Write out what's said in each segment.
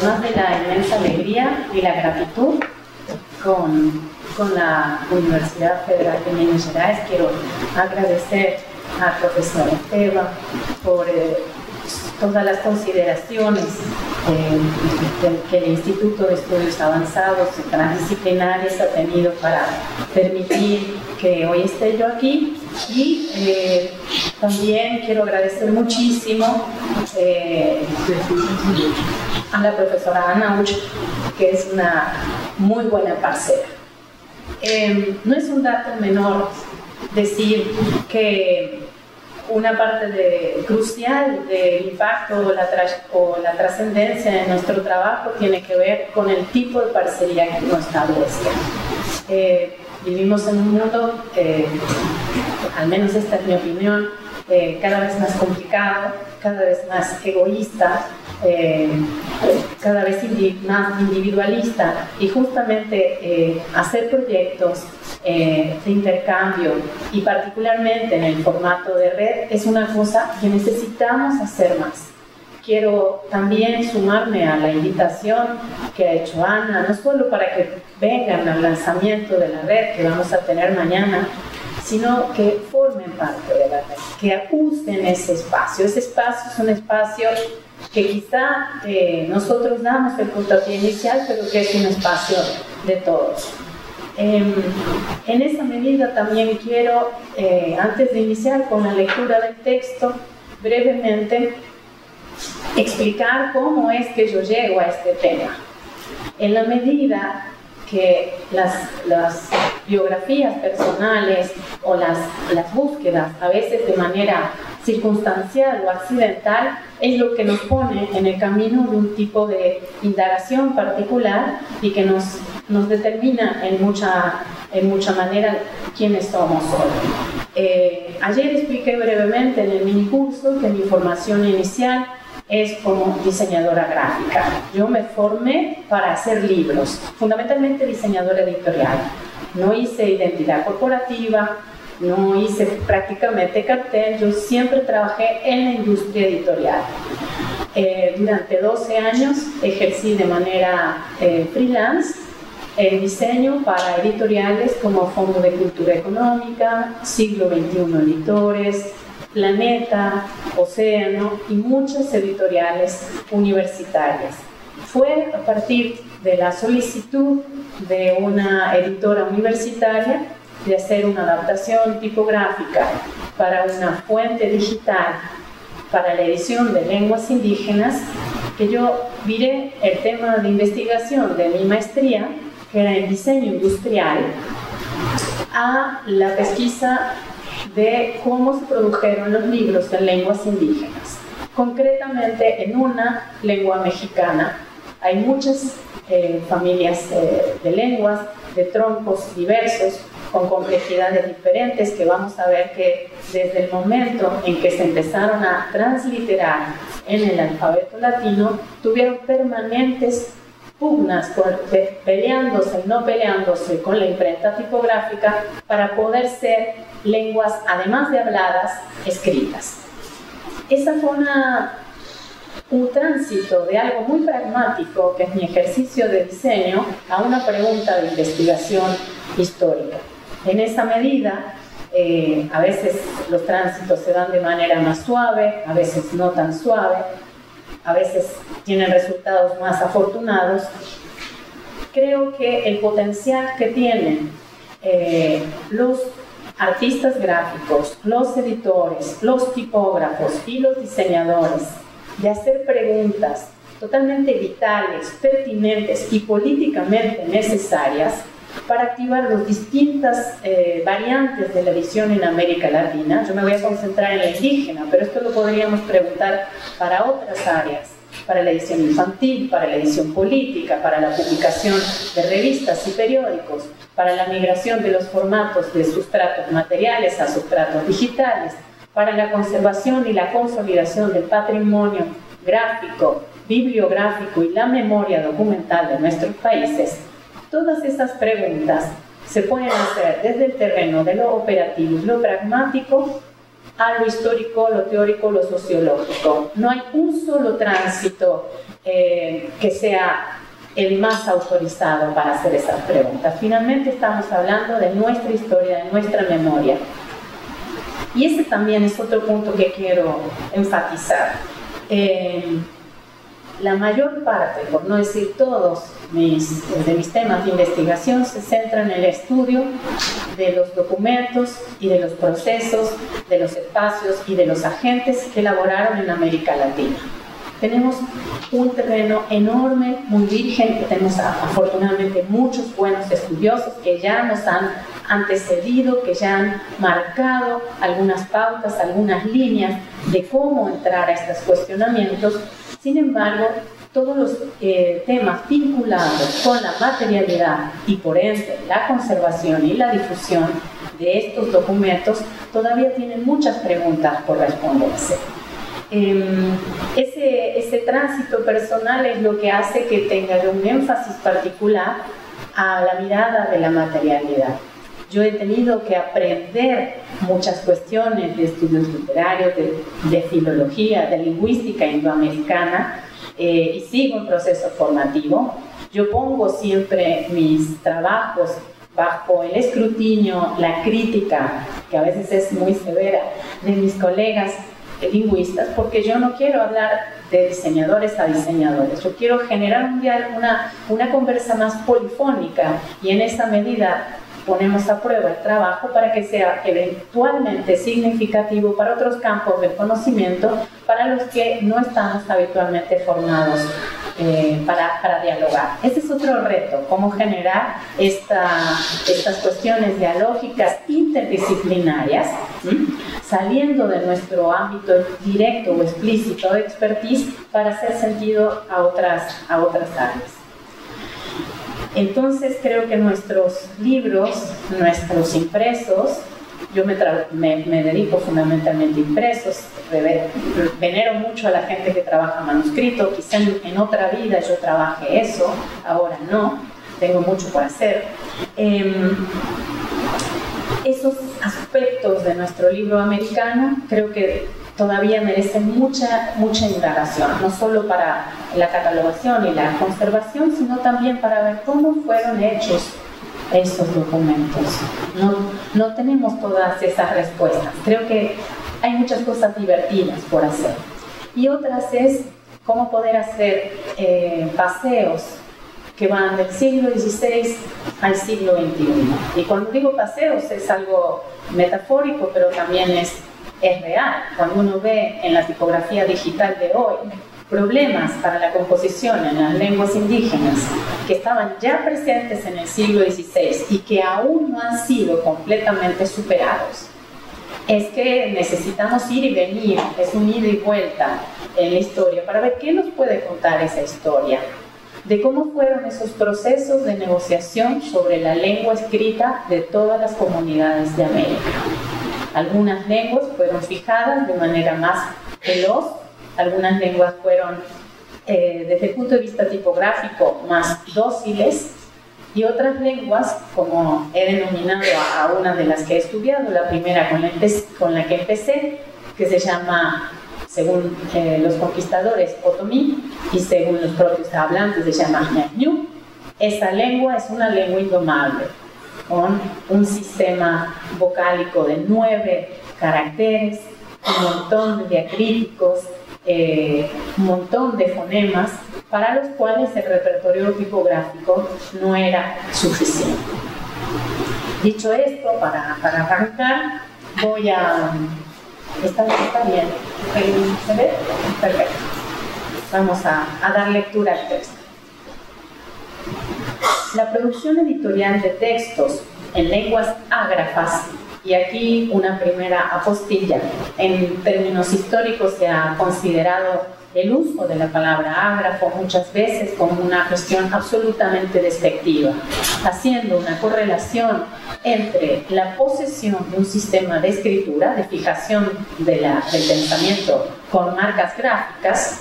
además de la inmensa alegría y la gratitud con, con la Universidad Federal de Minas Gerais, quiero agradecer al profesor Esteban por eh, todas las consideraciones eh, que el Instituto de Estudios Avanzados y Transdisciplinarios ha tenido para permitir que hoy esté yo aquí. Y eh, también quiero agradecer muchísimo a la profesora Ana Uch, que es una muy buena parcera. no es un dato menor decir que una parte de, crucial del impacto o la, la trascendencia de nuestro trabajo tiene que ver con el tipo de parcería que nos establece. Eh, vivimos en un mundo, eh, al menos esta es mi opinión, eh, cada vez más complicado, cada vez más egoísta, cada vez más individualista y justamente hacer proyectos eh, de intercambio y particularmente en el formato de red es una cosa que necesitamos hacer más. Quiero también sumarme a la invitación que ha hecho Ana, no solo para que vengan al lanzamiento de la red que vamos a tener mañana, sino que formen parte de la red, que usen ese espacio. Ese espacio es un espacio que quizá eh, nosotros damos el puntapié inicial, pero que es un espacio de todos. Em, en esa medida también quiero, eh, antes de iniciar con la lectura del texto, brevemente explicar cómo es que yo llego a este tema. En la medida que las, las biografías personales o las, las búsquedas, a veces de manera circunstancial o accidental, es lo que nos pone en el camino de un tipo de indagación particular y que nos, nos determina en mucha, en mucha manera quiénes somos hoy. Eh, ayer expliqué brevemente en el mini curso que mi formación inicial es como diseñadora gráfica. Yo me formé para hacer libros, fundamentalmente diseñadora editorial. No hice identidad corporativa, no hice prácticamente cartel, yo siempre trabajé en la industria editorial. Eh, durante 12 años ejercí de manera eh, freelance el diseño para editoriales como Fondo de Cultura Económica, Siglo XXI Editores, Planeta, Océano y muchas editoriales universitarias. Fue a partir de la solicitud de una editora universitaria de hacer una adaptación tipográfica para una fuente digital para la edición de lenguas indígenas, que yo viré el tema de investigación de mi maestría, que era en diseño industrial, a la pesquisa de cómo se produjeron los libros en lenguas indígenas, concretamente en una lengua mexicana. Hay muchas eh, familias eh, de lenguas, de troncos diversos, con complejidades diferentes que vamos a ver que desde el momento en que se empezaron a transliterar en el alfabeto latino, tuvieron permanentes pugnas, peleándose, no peleándose con la imprenta tipográfica para poder ser lenguas, además de habladas, escritas. Esa fue un tránsito de algo muy pragmático, que es mi ejercicio de diseño, a una pregunta de investigación histórica. En esa medida, eh, a veces los tránsitos se dan de manera más suave, a veces no tan suave, a veces tienen resultados más afortunados. Creo que el potencial que tienen eh, los artistas gráficos, los editores, los tipógrafos y los diseñadores de hacer preguntas totalmente vitales, pertinentes y políticamente necesarias para activar las distintas eh, variantes de la edición en América Latina. Yo me voy a concentrar en la indígena, pero esto lo podríamos preguntar para otras áreas, para la edición infantil, para la edición política, para la publicación de revistas y periódicos, para la migración de los formatos de sustratos materiales a sustratos digitales, para la conservación y la consolidación del patrimonio gráfico, bibliográfico y la memoria documental de nuestros países Todas esas preguntas se pueden hacer desde el terreno de lo operativo lo pragmático a lo histórico, lo teórico, lo sociológico. No hay un solo tránsito eh, que sea el más autorizado para hacer esas preguntas. Finalmente estamos hablando de nuestra historia, de nuestra memoria. Y ese también es otro punto que quiero enfatizar. Eh, la mayor parte, por no decir todos, mis, de mis temas de investigación se centran en el estudio de los documentos y de los procesos, de los espacios y de los agentes que elaboraron en América Latina. Tenemos un terreno enorme, muy virgen, tenemos afortunadamente muchos buenos estudiosos que ya nos han antecedido, que ya han marcado algunas pautas, algunas líneas de cómo entrar a estos cuestionamientos. Sin embargo, todos los eh, temas vinculados con la materialidad y por ende la conservación y la difusión de estos documentos todavía tienen muchas preguntas por responderse. Em, ese, ese tránsito personal es lo que hace que tenga un énfasis particular a la mirada de la materialidad. Yo he tenido que aprender muchas cuestiones de estudios literarios, de, de filología, de lingüística indoamericana, eh, y sigo un proceso formativo. Yo pongo siempre mis trabajos bajo el escrutinio, la crítica, que a veces es muy severa, de mis colegas lingüistas, porque yo no quiero hablar de diseñadores a diseñadores, yo quiero generar un una, una conversa más polifónica y en esa medida ponemos a prueba el trabajo para que sea eventualmente significativo para otros campos del conocimiento para los que no estamos habitualmente formados eh, para, para, dialogar. Ese es otro reto, cómo generar esta, estas cuestiones dialógicas interdisciplinarias, saliendo de nuestro ámbito directo o explícito de expertise para hacer sentido a otras, a otras áreas. Entonces creo que nuestros libros, nuestros impresos, yo me, dedico fundamentalmente a impresos, venero mucho a la gente que trabaja manuscrito, quizá en, otra vida yo trabajé eso, ahora no, tengo mucho por hacer. Em, esos aspectos de nuestro libro americano creo que todavía merecen mucha, mucha indagación, no solo para la catalogación y la conservación, sino también para ver cómo fueron hechos esos documentos. No, no tenemos todas esas respuestas. Creo que hay muchas cosas divertidas por hacer. Y otras es cómo poder hacer eh, paseos que van del siglo XVI al siglo XXI. Y cuando digo paseos es algo metafórico, pero también es es real. Cuando uno ve en la tipografía digital de hoy problemas para la composición en las lenguas indígenas que estaban ya presentes en el siglo XVI y que aún no han sido completamente superados, es que necesitamos ir y venir, es un ida y vuelta en la historia para ver qué nos puede contar esa historia, de cómo fueron esos procesos de negociación sobre la lengua escrita de todas las comunidades de América. Algunas lenguas fueron fijadas de manera más veloz, algunas lenguas fueron eh, desde el punto de vista tipográfico más dóciles y otras lenguas, como he denominado a, una de las que he estudiado, la primera con la, con la que empecé, que se llama, según eh, los conquistadores, Otomí, y según los propios hablantes se llama Ñañú, esa lengua es una lengua indomable con un sistema vocálico de nueve caracteres, un montón de diacríticos, eh, un montón de fonemas para los cuales el repertorio tipográfico no era suficiente. Dicho esto, para, para arrancar, voy a... ¿Está, está bien? ¿Se ve? Perfecto. Vamos a, a dar lectura al texto. La producción editorial de textos en lenguas ágrafas, y aquí una primera apostilla, en términos históricos se ha considerado el uso de la palabra ágrafo muchas veces como una cuestión absolutamente despectiva, haciendo una correlación entre la posesión de un sistema de escritura, de fijación del pensamiento con marcas gráficas,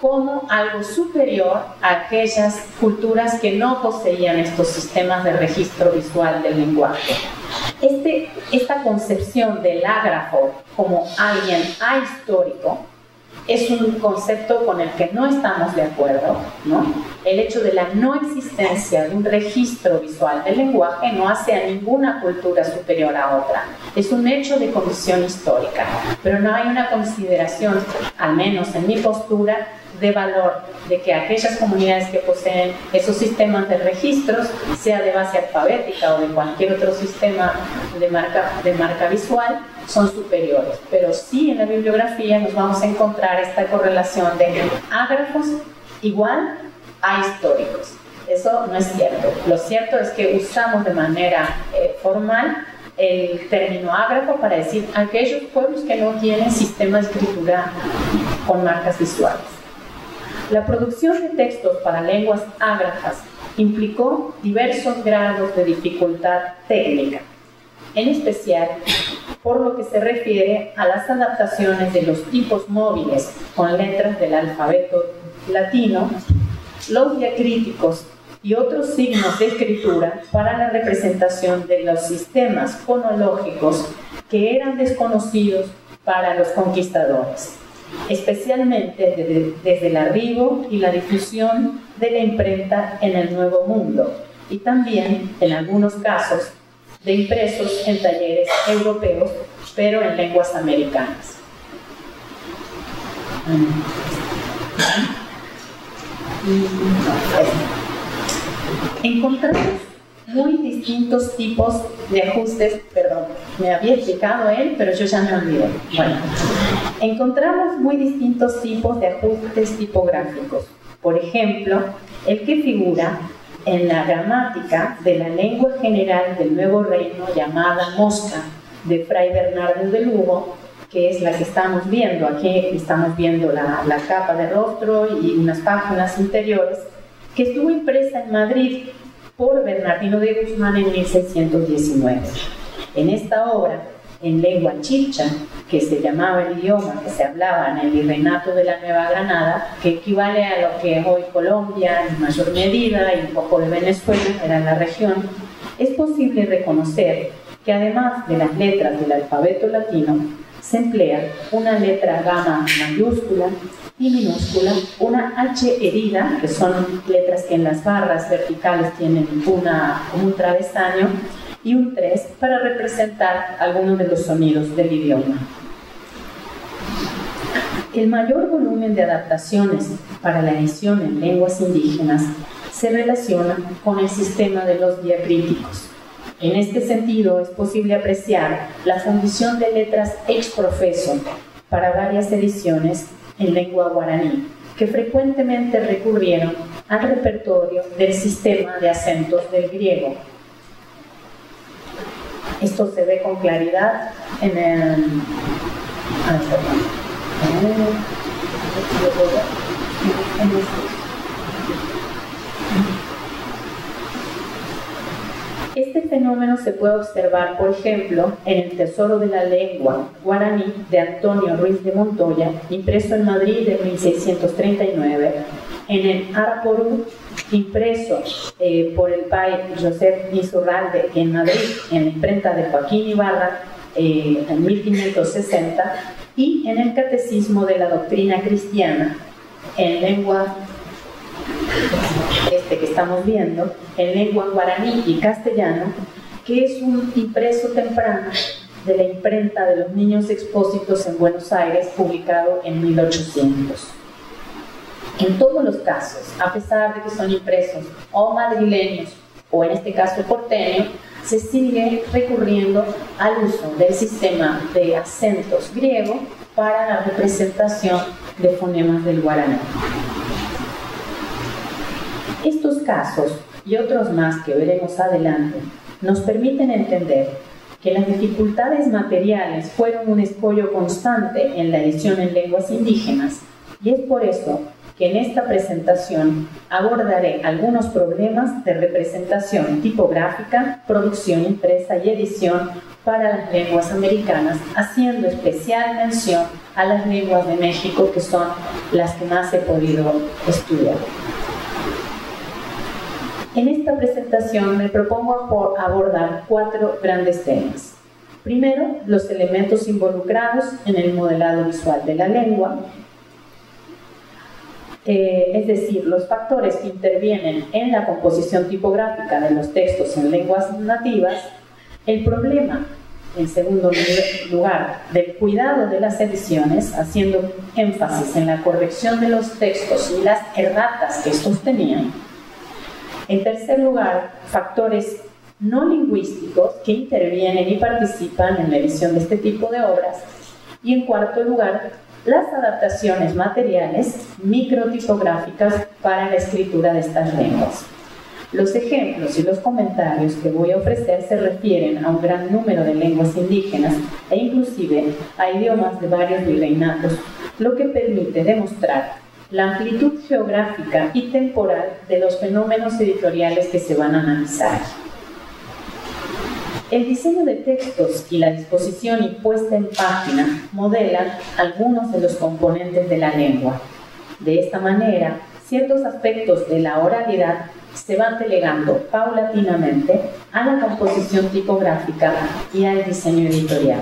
como algo superior a aquellas culturas que no poseían estos sistemas de registro visual del lenguaje. este, esta concepción del ágrafo como alguien ahistórico es un concepto con el que no estamos de acuerdo, ¿no? El hecho de la no existencia de un registro visual del lenguaje no hace a ninguna cultura superior a otra. Es un hecho de condición histórica, pero no hay una consideración, al menos en mi postura, de valor de que aquellas comunidades que poseen esos sistemas de registros, sea de base alfabética o de cualquier otro sistema de marca, de marca visual, son superiores. Pero sí en la bibliografía nos vamos a encontrar esta correlación de ágrafos igual a históricos. Eso no es cierto. Lo cierto es que usamos de manera eh, formal el término ágrafo para decir aquellos pueblos que no tienen sistema de escritura con marcas visuales. La producción de textos para lenguas ágrafas implicó diversos grados de dificultad técnica, en especial por lo que se refiere a las adaptaciones de los tipos móviles con letras del alfabeto latino, los diacríticos y otros signos de escritura para la representación de los sistemas fonológicos que eran desconocidos para los conquistadores especialmente desde, el arribo y la difusión de la imprenta en el Nuevo Mundo y también, en algunos casos, de impresos en talleres europeos, pero en lenguas americanas. Encontramos muy distintos tipos de ajustes, perdón, me había explicado él, pero yo ya me olvidé. Bueno, encontramos muy distintos tipos de ajustes tipográficos. Por ejemplo, el que figura en la gramática de la lengua general del Nuevo Reino llamada Mosca de Fray Bernardo de Lugo, que es la que estamos viendo. Aquí estamos viendo la, la capa de rostro y unas páginas interiores, que estuvo impresa en Madrid por Bernardino de Guzmán en 1619. En esta obra, en lengua chicha, que se llamaba el idioma que se hablaba en el virreinato de la Nueva Granada, que equivale a lo que es hoy Colombia en mayor medida y un poco de Venezuela, era la región, es posible reconocer que además de las letras del alfabeto latino, se emplea una letra gamma mayúscula y minúscula, una H herida, que son letras que en las barras verticales tienen una, un travesaño, y un 3 para representar algunos de los sonidos del idioma. El mayor volumen de adaptaciones para la edición en lenguas indígenas se relaciona con el sistema de los diacríticos. En este sentido, es posible apreciar la fundición de letras ex profeso para varias ediciones en lengua guaraní, que frecuentemente recurrieron al repertorio del sistema de acentos del griego. Esto se ve con claridad en el... Este fenómeno se puede observar, por ejemplo, en el Tesoro de la Lengua guaraní de Antonio Ruiz de Montoya, impreso en Madrid en 1639, en el Arporú, impreso eh, por el padre Josep Isurralde en Madrid, en la imprenta de Joaquín Ibarra, eh, en 1560, y en el Catecismo de la Doctrina Cristiana, en lengua este que estamos viendo, en lengua guaraní y castellano, que es un impreso temprano de la imprenta de los niños expósitos en Buenos Aires, publicado en 1800. En todos los casos, a pesar de que son impresos o madrileños o en este caso porteño, se sigue recurriendo al uso del sistema de acentos griego para la representación de fonemas del guaraní. Estos casos y otros más que veremos adelante nos permiten entender que las dificultades materiales fueron un escollo constante en la edición en lenguas indígenas y es por eso que en esta presentación abordaré algunos problemas de representación tipográfica, producción impresa y edición para las lenguas americanas, haciendo especial mención a las lenguas de México que son las que más he podido estudiar. En esta presentación me propongo abordar cuatro grandes temas. Primero, los elementos involucrados en el modelado visual de la lengua, eh, es decir, los factores que intervienen en la composición tipográfica de los textos en lenguas nativas, el problema, en segundo lugar, del cuidado de las ediciones, haciendo énfasis en la corrección de los textos y las erratas que estos tenían. En tercer lugar, factores no lingüísticos que intervienen y participan en la edición de este tipo de obras. Y en cuarto lugar, las adaptaciones materiales microtipográficas para la escritura de estas lenguas. Los ejemplos y los comentarios que voy a ofrecer se refieren a un gran número de lenguas indígenas e inclusive a idiomas de varios virreinatos, lo que permite demostrar la amplitud geográfica y temporal de los fenómenos editoriales que se van a analizar. El diseño de textos y la disposición y puesta en página modelan algunos de los componentes de la lengua. De esta manera, ciertos aspectos de la oralidad se van delegando paulatinamente a la composición tipográfica y al diseño editorial.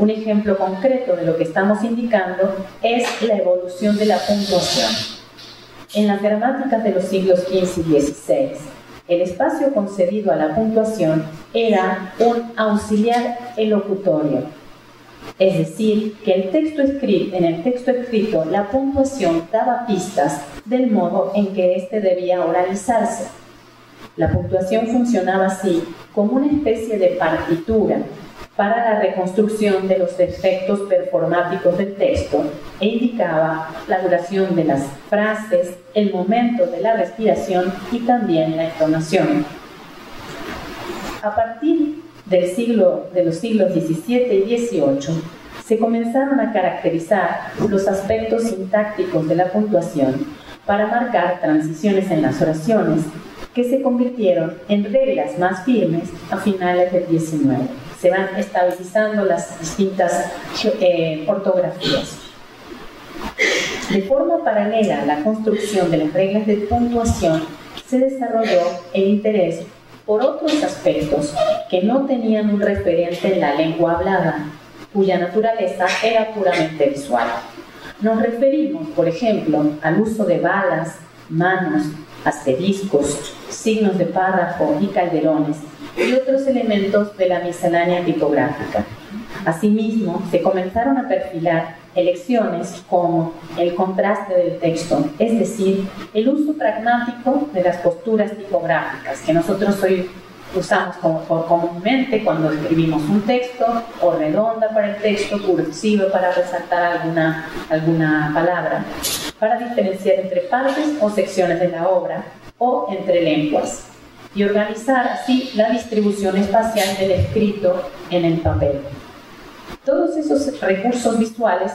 Un ejemplo concreto de lo que estamos indicando es la evolución de la puntuación. En las gramáticas de los siglos XV y XVI, el espacio concedido a la puntuación era un auxiliar elocutorio, es decir, que el texto escrito, en el texto escrito la puntuación daba pistas del modo en que éste debía oralizarse. La puntuación funcionaba así, como una especie de partitura para la reconstrucción de los efectos performáticos del texto e indicaba la duración de las frases, el momento de la respiración y también la entonación. A partir del siglo, de los siglos XVII y XVIII, se comenzaron a caracterizar los aspectos sintácticos de la puntuación para marcar transiciones en las oraciones que se convirtieron en reglas más firmes a finales del XIX se van estabilizando las distintas eh, ortografías. De forma paralela a la construcción de las reglas de puntuación, se desarrolló el interés por otros aspectos que no tenían un referente en la lengua hablada, cuya naturaleza era puramente visual. Nos referimos, por ejemplo, al uso de balas, manos, asteriscos, signos de párrafo y calderones y otros elementos de la miscelánea tipográfica. Asimismo, se comenzaron a perfilar elecciones como el contraste del texto, es decir, el uso pragmático de las posturas tipográficas que nosotros hoy usamos como, comúnmente cuando escribimos un texto, o redonda para el texto, cursiva para resaltar alguna, alguna palabra, para diferenciar entre partes o secciones de la obra o entre lenguas y organizar así la distribución espacial del escrito en el papel. Todos esos recursos visuales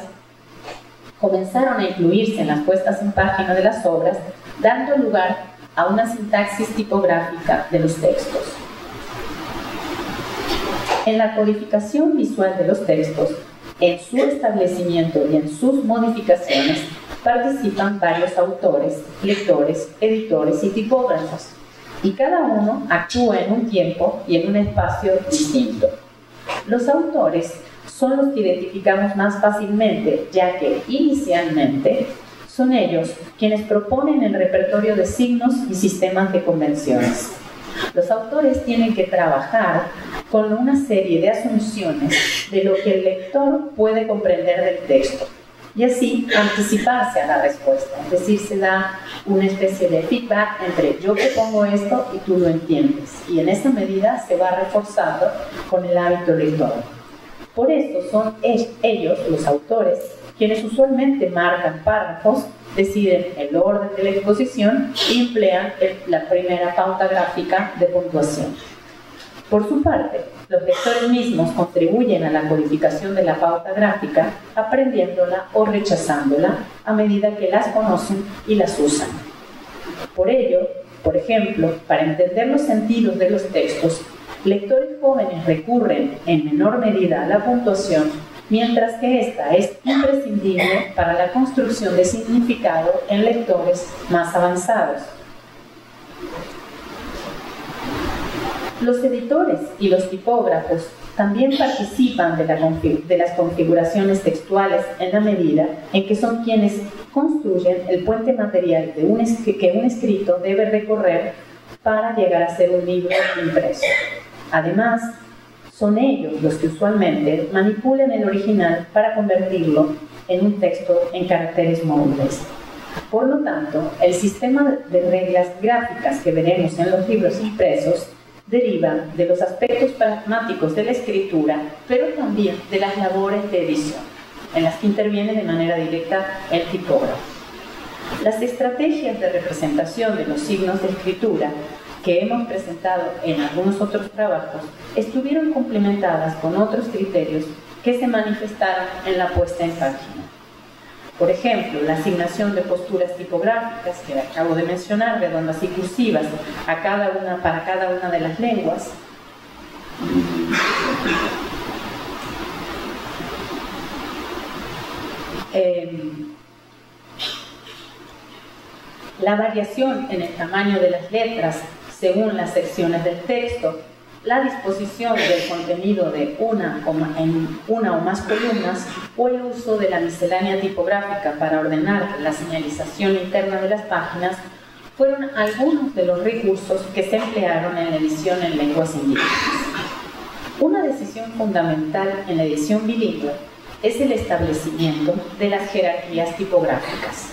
comenzaron a incluirse en las puestas en página de las obras, dando lugar a una sintaxis tipográfica de los textos. En la codificación visual de los textos, en su establecimiento y en sus modificaciones, participan varios autores, lectores, editores y tipógrafos, y cada uno actúa en un tiempo y en un espacio distinto. Los autores son los que identificamos más fácilmente, ya que inicialmente son ellos quienes proponen el repertorio de signos y sistemas de convenciones. Los autores tienen que trabajar con una serie de asunciones de lo que el lector puede comprender del texto y así anticiparse a la respuesta. Es decir, se da una especie de feedback entre yo que pongo esto y tú lo entiendes. Y en esa medida se va reforzando con el hábito lector. Por eso son ellos, los autores, quienes usualmente marcan párrafos, deciden el orden de la exposición y emplean la primera pauta gráfica de puntuación. Por su parte, los lectores mismos contribuyen a la codificación de la pauta gráfica, aprendiéndola o rechazándola a medida que las conocen y las usan. Por ello, por ejemplo, para entender los sentidos de los textos, lectores jóvenes recurren en menor medida a la puntuación, mientras que esta es imprescindible para la construcción de significado en lectores más avanzados. Los editores y los tipógrafos también participan de, las configuraciones textuales en la medida en que son quienes construyen el puente material que un escrito debe recorrer para llegar a ser un libro impreso. Además, son ellos los que usualmente manipulan el original para convertirlo en un texto en caracteres móviles. Por lo tanto, el sistema de reglas gráficas que veremos en los libros impresos deriva de los aspectos pragmáticos de la escritura, pero también de las labores de edición, en las que interviene de manera directa el tipógrafo. Las estrategias de representación de los signos de escritura que hemos presentado en algunos otros trabajos estuvieron complementadas con otros criterios que se manifestaron en la puesta en página. Por ejemplo, la asignación de posturas tipográficas que acabo de mencionar, redondas y cursivas, a cada una, para cada una de las lenguas. Em, la variación en el tamaño de las letras según las secciones del texto la disposición del contenido de una o, en una o más columnas o el uso de la miscelánea tipográfica para ordenar la señalización interna de las páginas fueron algunos de los recursos que se emplearon en la edición en lenguas indígenas. Una decisión fundamental en la edición bilingüe es el establecimiento de las jerarquías tipográficas,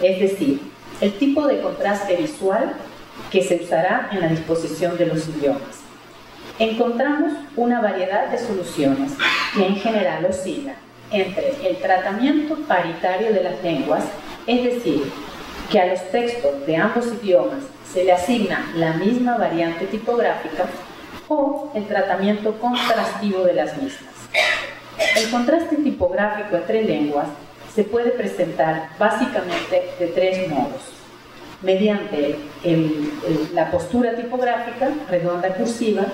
es decir, el tipo de contraste visual que se usará en la disposición de los idiomas encontramos una variedad de soluciones que en general oscilan entre el tratamiento paritario de las lenguas, es decir, que a los textos de ambos idiomas se le asigna la misma variante tipográfica, o el tratamiento contrastivo de las mismas. El contraste tipográfico entre lenguas se puede presentar básicamente de tres modos. Mediante la postura tipográfica, redonda cursiva,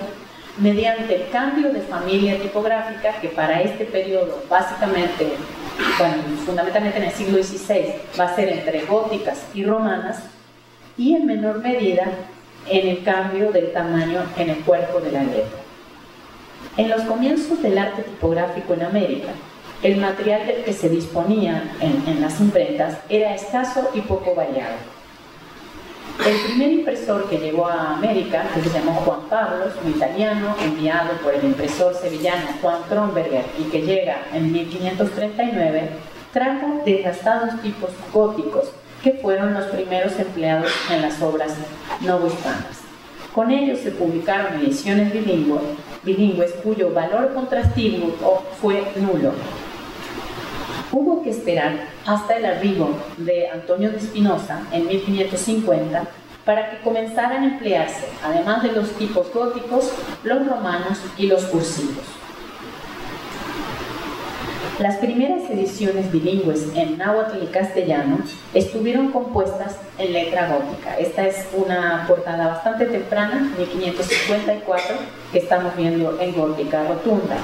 mediante el cambio de familia tipográfica que para este periodo básicamente, fundamentalmente en el siglo XVI va a ser entre góticas y romanas y en menor medida en el cambio del tamaño en el cuerpo de la letra. En los comienzos del arte tipográfico en América, el material del que se disponía en las imprentas era escaso y poco variado el primer impresor que llegó a América, que se llamó Juan Pablo, un italiano enviado por el impresor sevillano Juan Kronberger y que llega en 1539, trajo desgastados tipos góticos que fueron los primeros empleados en las obras novohispanas. Con ellos se publicaron ediciones bilingües, bilingües cuyo valor contrastivo fue nulo. Hubo que esperar hasta el arribo de Antonio de Espinosa en 1550 para que comenzaran a emplearse, además de los tipos góticos, los romanos y los cursivos. Las primeras ediciones bilingües en náhuatl y castellano estuvieron compuestas en letra gótica. Esta es una portada bastante temprana, 1554, que estamos viendo en gótica rotunda.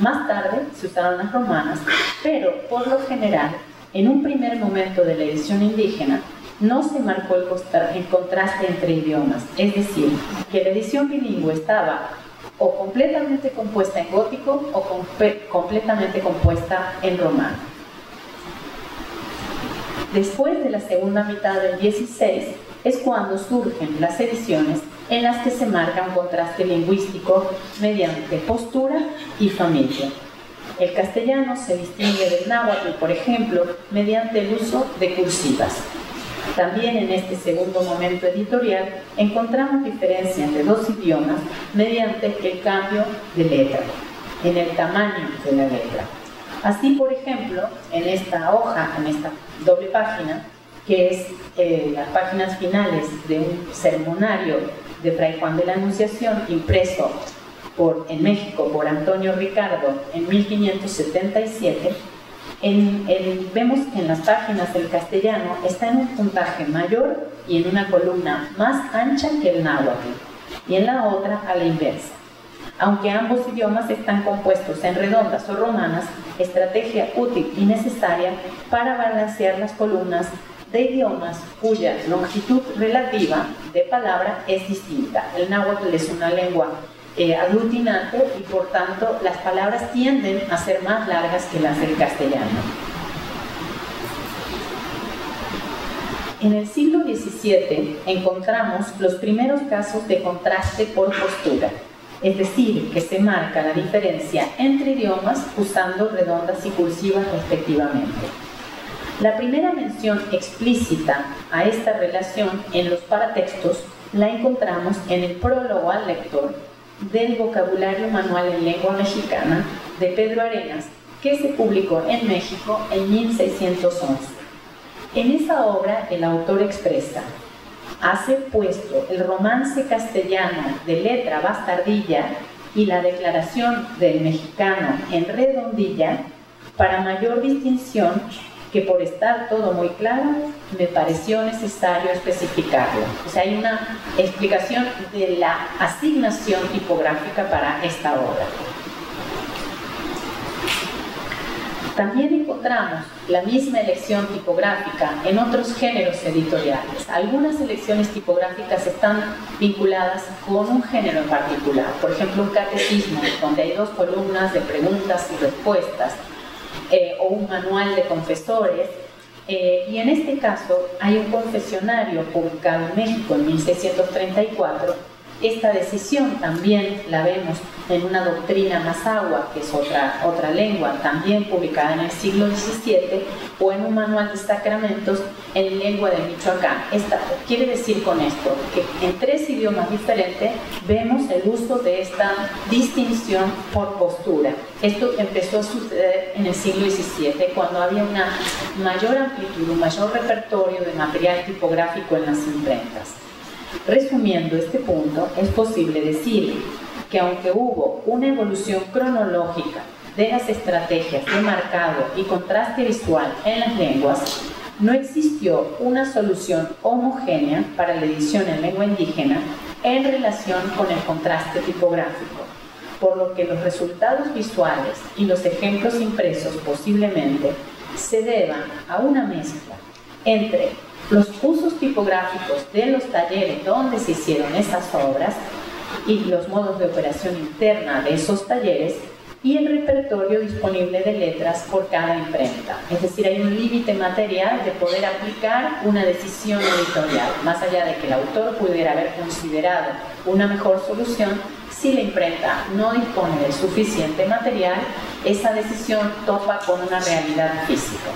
Más tarde se usaron las romanas, pero por lo general, en un primer momento de la edición indígena, no se marcó el contraste entre idiomas, es decir, que la edición bilingüe estaba o completamente compuesta en gótico o completamente compuesta en romano. Después de la segunda mitad del 16 es cuando surgen las ediciones en las que se marca un contraste lingüístico mediante postura y familia. El castellano se distingue del náhuatl, por ejemplo, mediante el uso de cursivas. También en este segundo momento editorial encontramos diferencia entre dos idiomas mediante el cambio de letra, en el tamaño de la letra. Así, por ejemplo, en esta hoja, en esta doble página, que es eh, las páginas finales de un sermonario de Fray Juan de la Anunciación, impreso en México por Antonio Ricardo en 1577, vemos que en las páginas del castellano está en un puntaje mayor y en una columna más ancha que el náhuatl, y en la otra a la inversa. Aunque ambos idiomas están compuestos en redondas o romanas, estrategia útil y necesaria para balancear las columnas de idiomas cuya longitud relativa de palabra es distinta. El náhuatl es una lengua eh, aglutinante y por tanto las palabras tienden a ser más largas que las del castellano. En el siglo XVII encontramos los primeros casos de contraste por postura, es decir, que se marca la diferencia entre idiomas usando redondas y cursivas respectivamente. La primera mención explícita a esta relación en los paratextos la encontramos en el prólogo al lector del vocabulario manual en lengua mexicana de Pedro Arenas, que se publicó en México en 1611. En esa obra el autor expresa, hace puesto el romance castellano de letra bastardilla y la declaración del mexicano en redondilla para mayor distinción que por estar todo muy claro, me pareció necesario especificarlo. O sea, hay una explicación de la asignación tipográfica para esta obra. También encontramos la misma elección tipográfica en otros géneros editoriales. Algunas elecciones tipográficas están vinculadas con un género en particular. Por ejemplo, un catecismo, donde hay dos columnas de preguntas y respuestas eh, o un manual de confesores. Eh, y en este caso hay un confesionario publicado en México en 1634. Esta decisión también la vemos en una doctrina Mazahua, que es otra, otra lengua, también publicada en el siglo XVII, o en un manual de sacramentos en lengua de Michoacán. Esta, quiere decir con esto que en tres idiomas diferentes vemos el uso de esta distinción por postura. Esto empezó a suceder en el siglo XVII, cuando había una mayor amplitud, un mayor repertorio de material tipográfico en las imprentas. Resumiendo este punto, es posible decir que aunque hubo una evolución cronológica de las estrategias de marcado y contraste visual en las lenguas, no existió una solución homogénea para la edición en lengua indígena en relación con el contraste tipográfico, por lo que los resultados visuales y los ejemplos impresos posiblemente se deban a una mezcla entre los usos tipográficos de los talleres donde se hicieron esas obras y los modos de operación interna de esos talleres y el repertorio disponible de letras por cada imprenta. Es decir, hay un límite material de poder aplicar una decisión editorial, más allá de que el autor pudiera haber considerado una mejor solución, si la imprenta no dispone de suficiente material, esa decisión topa con una realidad física.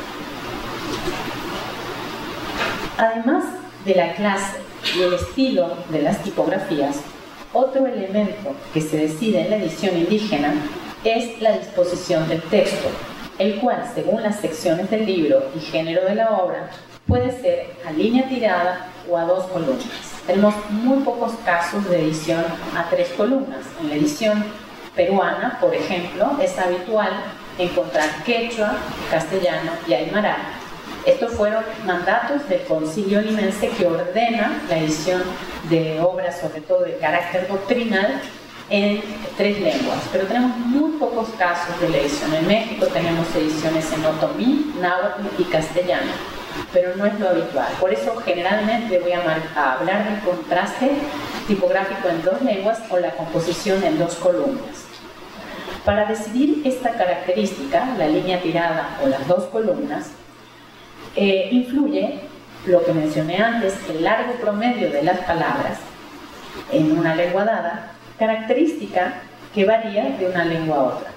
Además de la clase y el estilo de las tipografías, otro elemento que se decide en la edición indígena es la disposición del texto, el cual, según las secciones del libro y género de la obra, puede ser a línea tirada o a dos columnas. Tenemos muy pocos casos de edición a tres columnas. En la edición peruana, por ejemplo, es habitual encontrar quechua, castellano y aymara estos fueron mandatos del Concilio Limense que ordena la edición de obras, sobre todo de carácter doctrinal, en tres lenguas, pero tenemos muy pocos casos de la edición. En México tenemos ediciones en otomí, náhuatl y castellano, pero no es lo habitual. Por eso generalmente voy a, a hablar del contraste tipográfico en dos lenguas o la composición en dos columnas. Para decidir esta característica, la línea tirada o las dos columnas, eh, influye lo que mencioné antes, el largo promedio de las palabras en una lengua dada, característica que varía de una lengua a otra.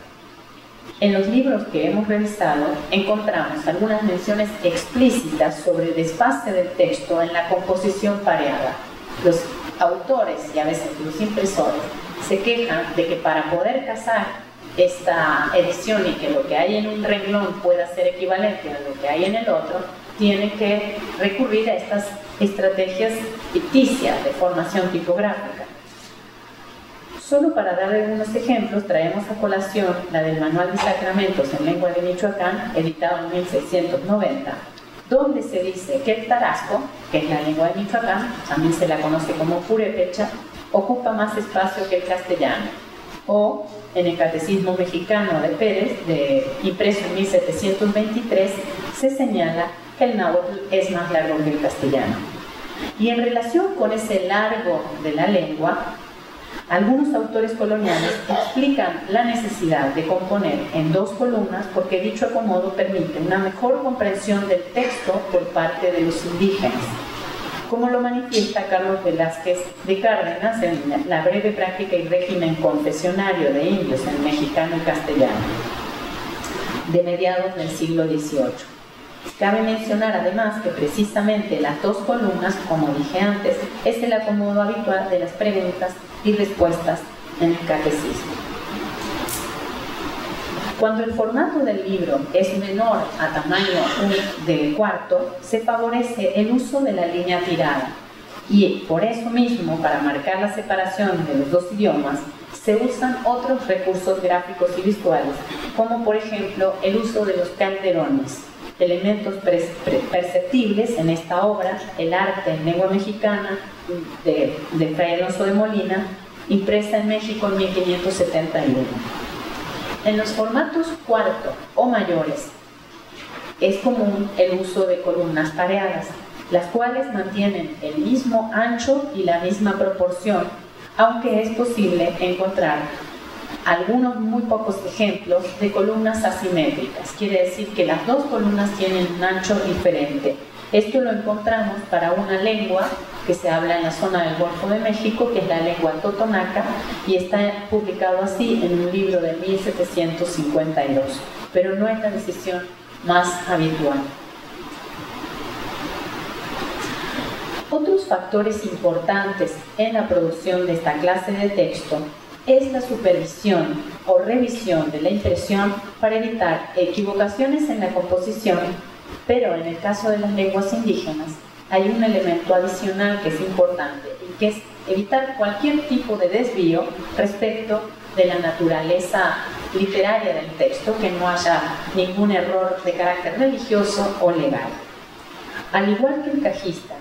En los libros que hemos revisado encontramos algunas menciones explícitas sobre el desfase del texto en la composición pareada. Los autores y a veces los impresores se quejan de que para poder casar esta edición y que lo que hay en un renglón pueda ser equivalente a lo que hay en el otro, tiene que recurrir a estas estrategias ficticias de formación tipográfica. Solo para dar algunos ejemplos, traemos a colación la del Manual de Sacramentos en lengua de Michoacán, editado en 1690, donde se dice que el tarasco, que es la lengua de Michoacán, también se la conoce como purépecha, ocupa más espacio que el castellano, o en el Catecismo Mexicano de Pérez, impreso en 1723, se señala el náhuatl es más largo que el castellano. Y en relación con ese largo de la lengua, algunos autores coloniales explican la necesidad de componer en dos columnas porque dicho acomodo permite una mejor comprensión del texto por parte de los indígenas, como lo manifiesta Carlos Velázquez de Cárdenas en La breve práctica y régimen confesionario de indios en mexicano y castellano, de mediados del siglo XVIII. Cabe mencionar además que precisamente las dos columnas, como dije antes, es el acomodo habitual de las preguntas y respuestas en el catecismo. Cuando el formato del libro es menor a tamaño de cuarto, se favorece el uso de la línea tirada y por eso mismo, para marcar la separación de los dos idiomas, se usan otros recursos gráficos y visuales, como por ejemplo el uso de los calderones, elementos perceptibles en esta obra, El arte en lengua mexicana de, de Fray Alonso de Molina, impresa en México en 1571. En los formatos cuarto o mayores es común el uso de columnas pareadas, las cuales mantienen el mismo ancho y la misma proporción, aunque es posible encontrar algunos muy pocos ejemplos de columnas asimétricas. Quiere decir que las dos columnas tienen un ancho diferente. Esto lo encontramos para una lengua que se habla en la zona del Golfo de México, que es la lengua totonaca, y está publicado así en un libro de 1752, pero no es la decisión más habitual. Otros factores importantes en la producción de esta clase de texto es la supervisión o revisión de la impresión para evitar equivocaciones en la composición, pero en el caso de las lenguas indígenas hay un elemento adicional que es importante y que es evitar cualquier tipo de desvío respecto de la naturaleza literaria del texto, que no haya ningún error de carácter religioso o legal. Al igual que el cajista,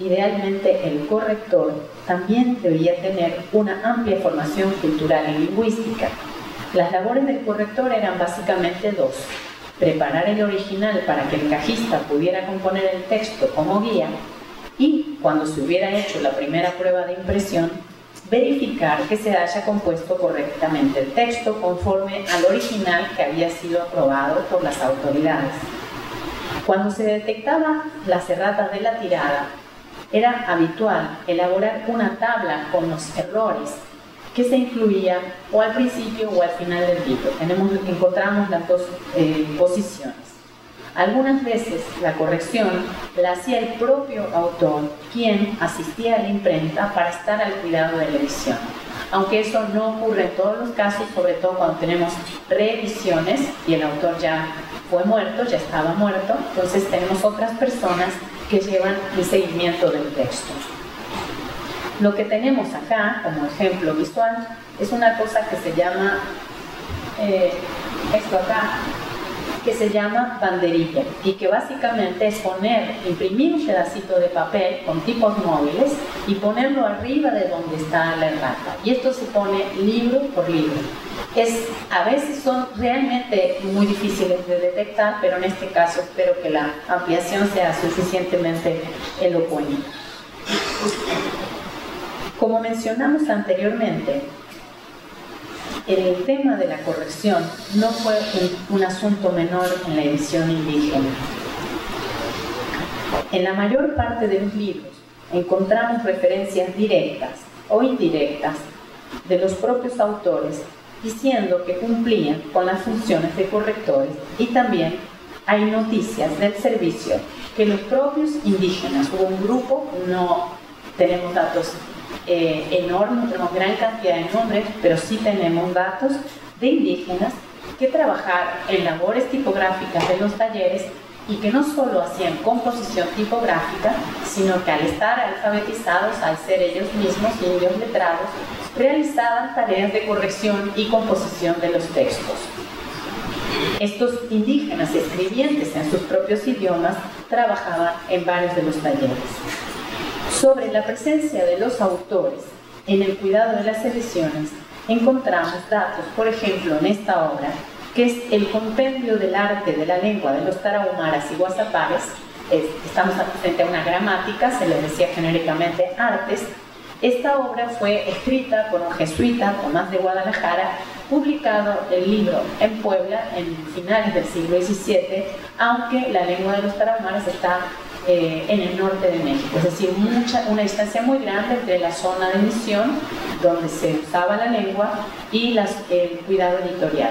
Idealmente, el corrector también debería tener una amplia formación cultural y lingüística. Las labores del corrector eran básicamente dos. Preparar el original para que el cajista pudiera componer el texto como guía y, cuando se hubiera hecho la primera prueba de impresión, verificar que se haya compuesto correctamente el texto conforme al original que había sido aprobado por las autoridades. Cuando se detectaba la cerrata de la tirada era habitual elaborar una tabla con los errores que se incluían o al principio o al final del libro. Tenemos, encontramos las dos eh, posiciones. Algunas veces la corrección la hacía el propio autor, quien asistía a la imprenta para estar al cuidado de la edición. Aunque eso no ocurre en todos los casos, sobre todo cuando tenemos reediciones y el autor ya fue muerto, ya estaba muerto, entonces tenemos otras personas que llevan el seguimiento del texto. Lo que tenemos acá como ejemplo visual es una cosa que se llama, eh, esto acá, que se llama banderilla y que básicamente es poner, imprimir un pedacito de papel con tipos móviles y ponerlo arriba de donde está la errata. Y esto se pone libro por libro. Es, a veces son realmente muy difíciles de detectar, pero en este caso espero que la ampliación sea suficientemente elocuente. Como mencionamos anteriormente, el tema de la corrección no fue un, asunto menor en la edición indígena. En la mayor parte de los libros encontramos referencias directas o indirectas de los propios autores diciendo que cumplían con las funciones de correctores y también hay noticias del servicio que los propios indígenas, hubo un grupo, no tenemos datos eh, enorme, tenemos gran cantidad de nombres, pero sí tenemos datos de indígenas que trabajaron en labores tipográficas de los talleres y que no solo hacían composición tipográfica, sino que al estar alfabetizados, al ser ellos mismos indios letrados, realizaban tareas de corrección y composición de los textos. Estos indígenas escribientes en sus propios idiomas trabajaban en varios de los talleres sobre la presencia de los autores en el cuidado de las ediciones, encontramos datos, por ejemplo, en esta obra, que es el compendio del arte de la lengua de los tarahumaras y guasapares, estamos frente a una gramática, se le decía genéricamente artes. Esta obra fue escrita por un jesuita, Tomás de Guadalajara, publicado el libro en Puebla en finales del siglo XVII, aunque la lengua de los tarahumaras está eh, en el norte de México, es decir, mucha, una distancia muy grande entre la zona de misión, donde se usaba la lengua, y las, el cuidado editorial.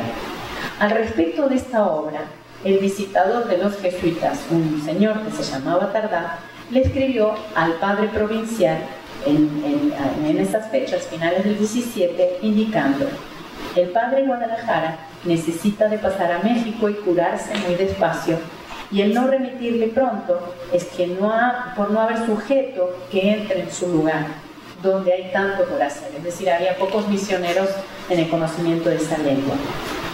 Al respecto de esta obra, el visitador de los jesuitas, un señor que se llamaba Tardá, le escribió al padre provincial en, en, esas fechas, finales del 17, indicando, el padre Guadalajara necesita de pasar a México y curarse muy despacio, y el no remitirle pronto es que no ha, por no haber sujeto que entre en su lugar, donde hay tanto por hacer. Es decir, había pocos misioneros en el conocimiento de esa lengua.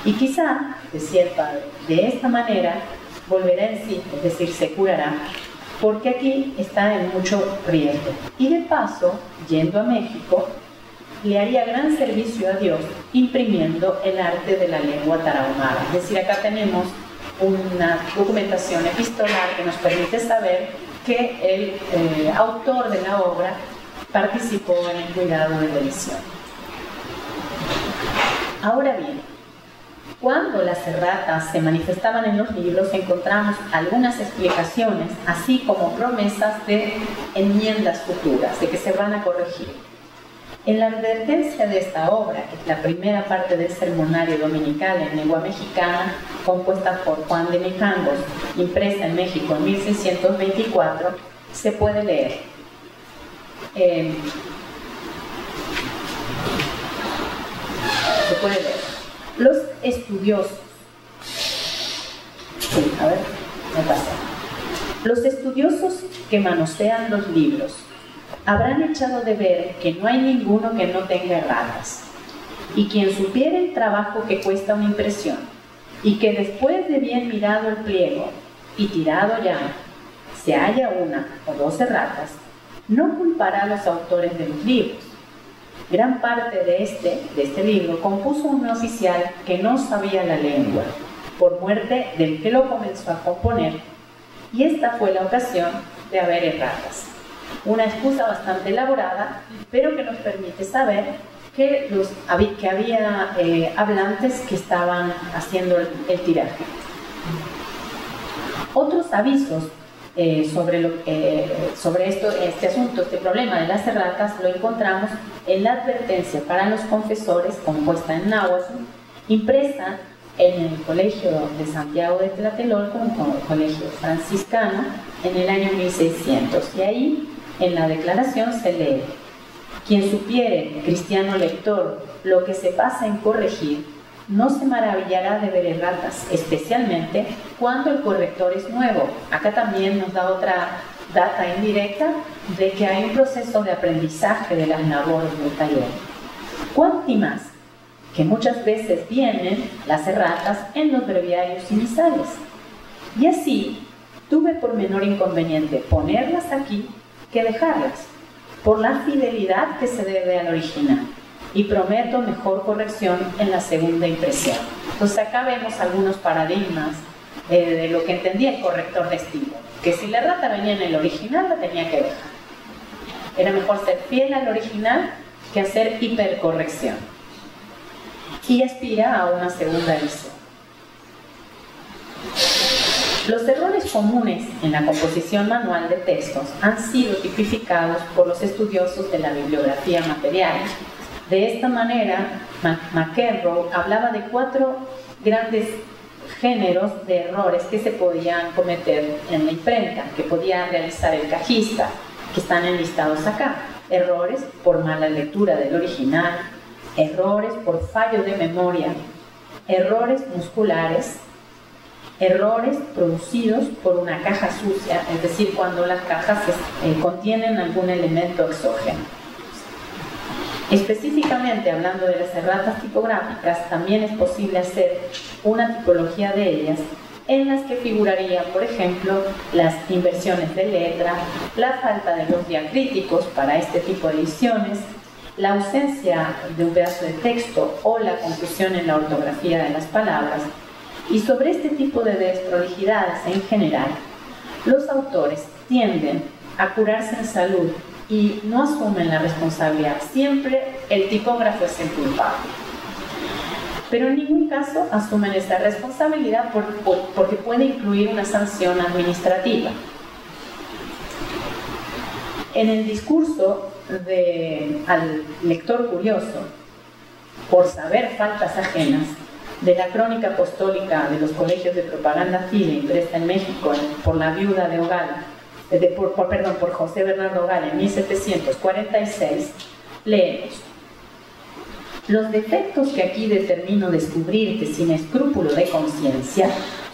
Y quizá, decía el padre, de esta manera volverá en sí, es decir, se curará, porque aquí está en mucho riesgo. Y de paso, yendo a México, le haría gran servicio a Dios imprimiendo el arte de la lengua tarahumara. Es decir, acá tenemos una documentación epistolar que nos permite saber que el eh, autor de la obra participó en el cuidado de la edición. Ahora bien, cuando las erratas se manifestaban en los libros, encontramos algunas explicaciones, así como promesas de enmiendas futuras, de que se van a corregir. En la advertencia de esta obra, que es la primera parte del sermonario dominical en lengua mexicana, compuesta por Juan de Mijangos, impresa en México en 1624, se puede leer. Eh, se puede leer. Los estudiosos. a ver, me pasa. Los estudiosos que manosean los libros habrán echado de ver que no hay ninguno que no tenga erratas. Y quien supiera el trabajo que cuesta una impresión, y que después de bien mirado el pliego y tirado ya, se haya una o dos erratas, no culpará a los autores de los libros. Gran parte de este, de este libro compuso un oficial que no sabía la lengua, por muerte del que lo comenzó a componer, y esta fue la ocasión de haber erratas una excusa bastante elaborada, pero que nos permite saber que, los, que había eh, hablantes que estaban haciendo el, tiraje. Otros avisos eh, sobre, lo, sobre esto, este asunto, este problema de las erratas, lo encontramos en la advertencia para los confesores, compuesta en náhuatl, impresa en el Colegio de Santiago de Tlatelolco, un colegio franciscano, en el año 1600. Y ahí en la declaración se lee, quien supiere, cristiano lector, lo que se pasa en corregir, no se maravillará de ver erratas, especialmente cuando el corrector es nuevo. Acá también nos da otra data indirecta de que hay un proceso de aprendizaje de las labores del taller. Cuanti más que muchas veces vienen las erratas en los breviarios iniciales. Y así tuve por menor inconveniente ponerlas aquí que dejarlas, por la fidelidad que se debe al original. Y prometo mejor corrección en la segunda impresión. Entonces acá vemos algunos paradigmas eh, de lo que entendía el corrector de estilo, que si la rata venía en el original la tenía que dejar. Era mejor ser fiel al original que hacer hipercorrección. Y aspira a una segunda edición. Los errores comunes en la composición manual de textos han sido tipificados por los estudiosos de la bibliografía material. De esta manera, McEnroe hablaba de cuatro grandes géneros de errores que se podían cometer en la imprenta, que podía realizar el cajista, que están enlistados acá. Errores por mala lectura del original, errores por fallo de memoria, errores musculares, errores producidos por una caja sucia, es decir, cuando las cajas eh, contienen algún elemento exógeno. Específicamente hablando de las erratas tipográficas, también es posible hacer una tipología de ellas en las que figuraría, por ejemplo, las inversiones de letra, la falta de los diacríticos para este tipo de ediciones, la ausencia de un pedazo de texto o la confusión en la ortografía de las palabras, y sobre este tipo de desprolijidades en general, Los autores tienden a curarse en salud y no asumen la responsabilidad. Siempre el tipógrafo es el culpable. Pero en ningún caso asumen esta responsabilidad porque puede incluir una sanción administrativa. En el discurso al lector curioso, por saber faltas ajenas, de la crónica apostólica de los colegios de propaganda fide impresa en México por la viuda de Ogal, por, perdón, por José Bernardo Ogal en 1746, leemos. Los defectos que aquí determino descubrirte sin escrúpulo de conciencia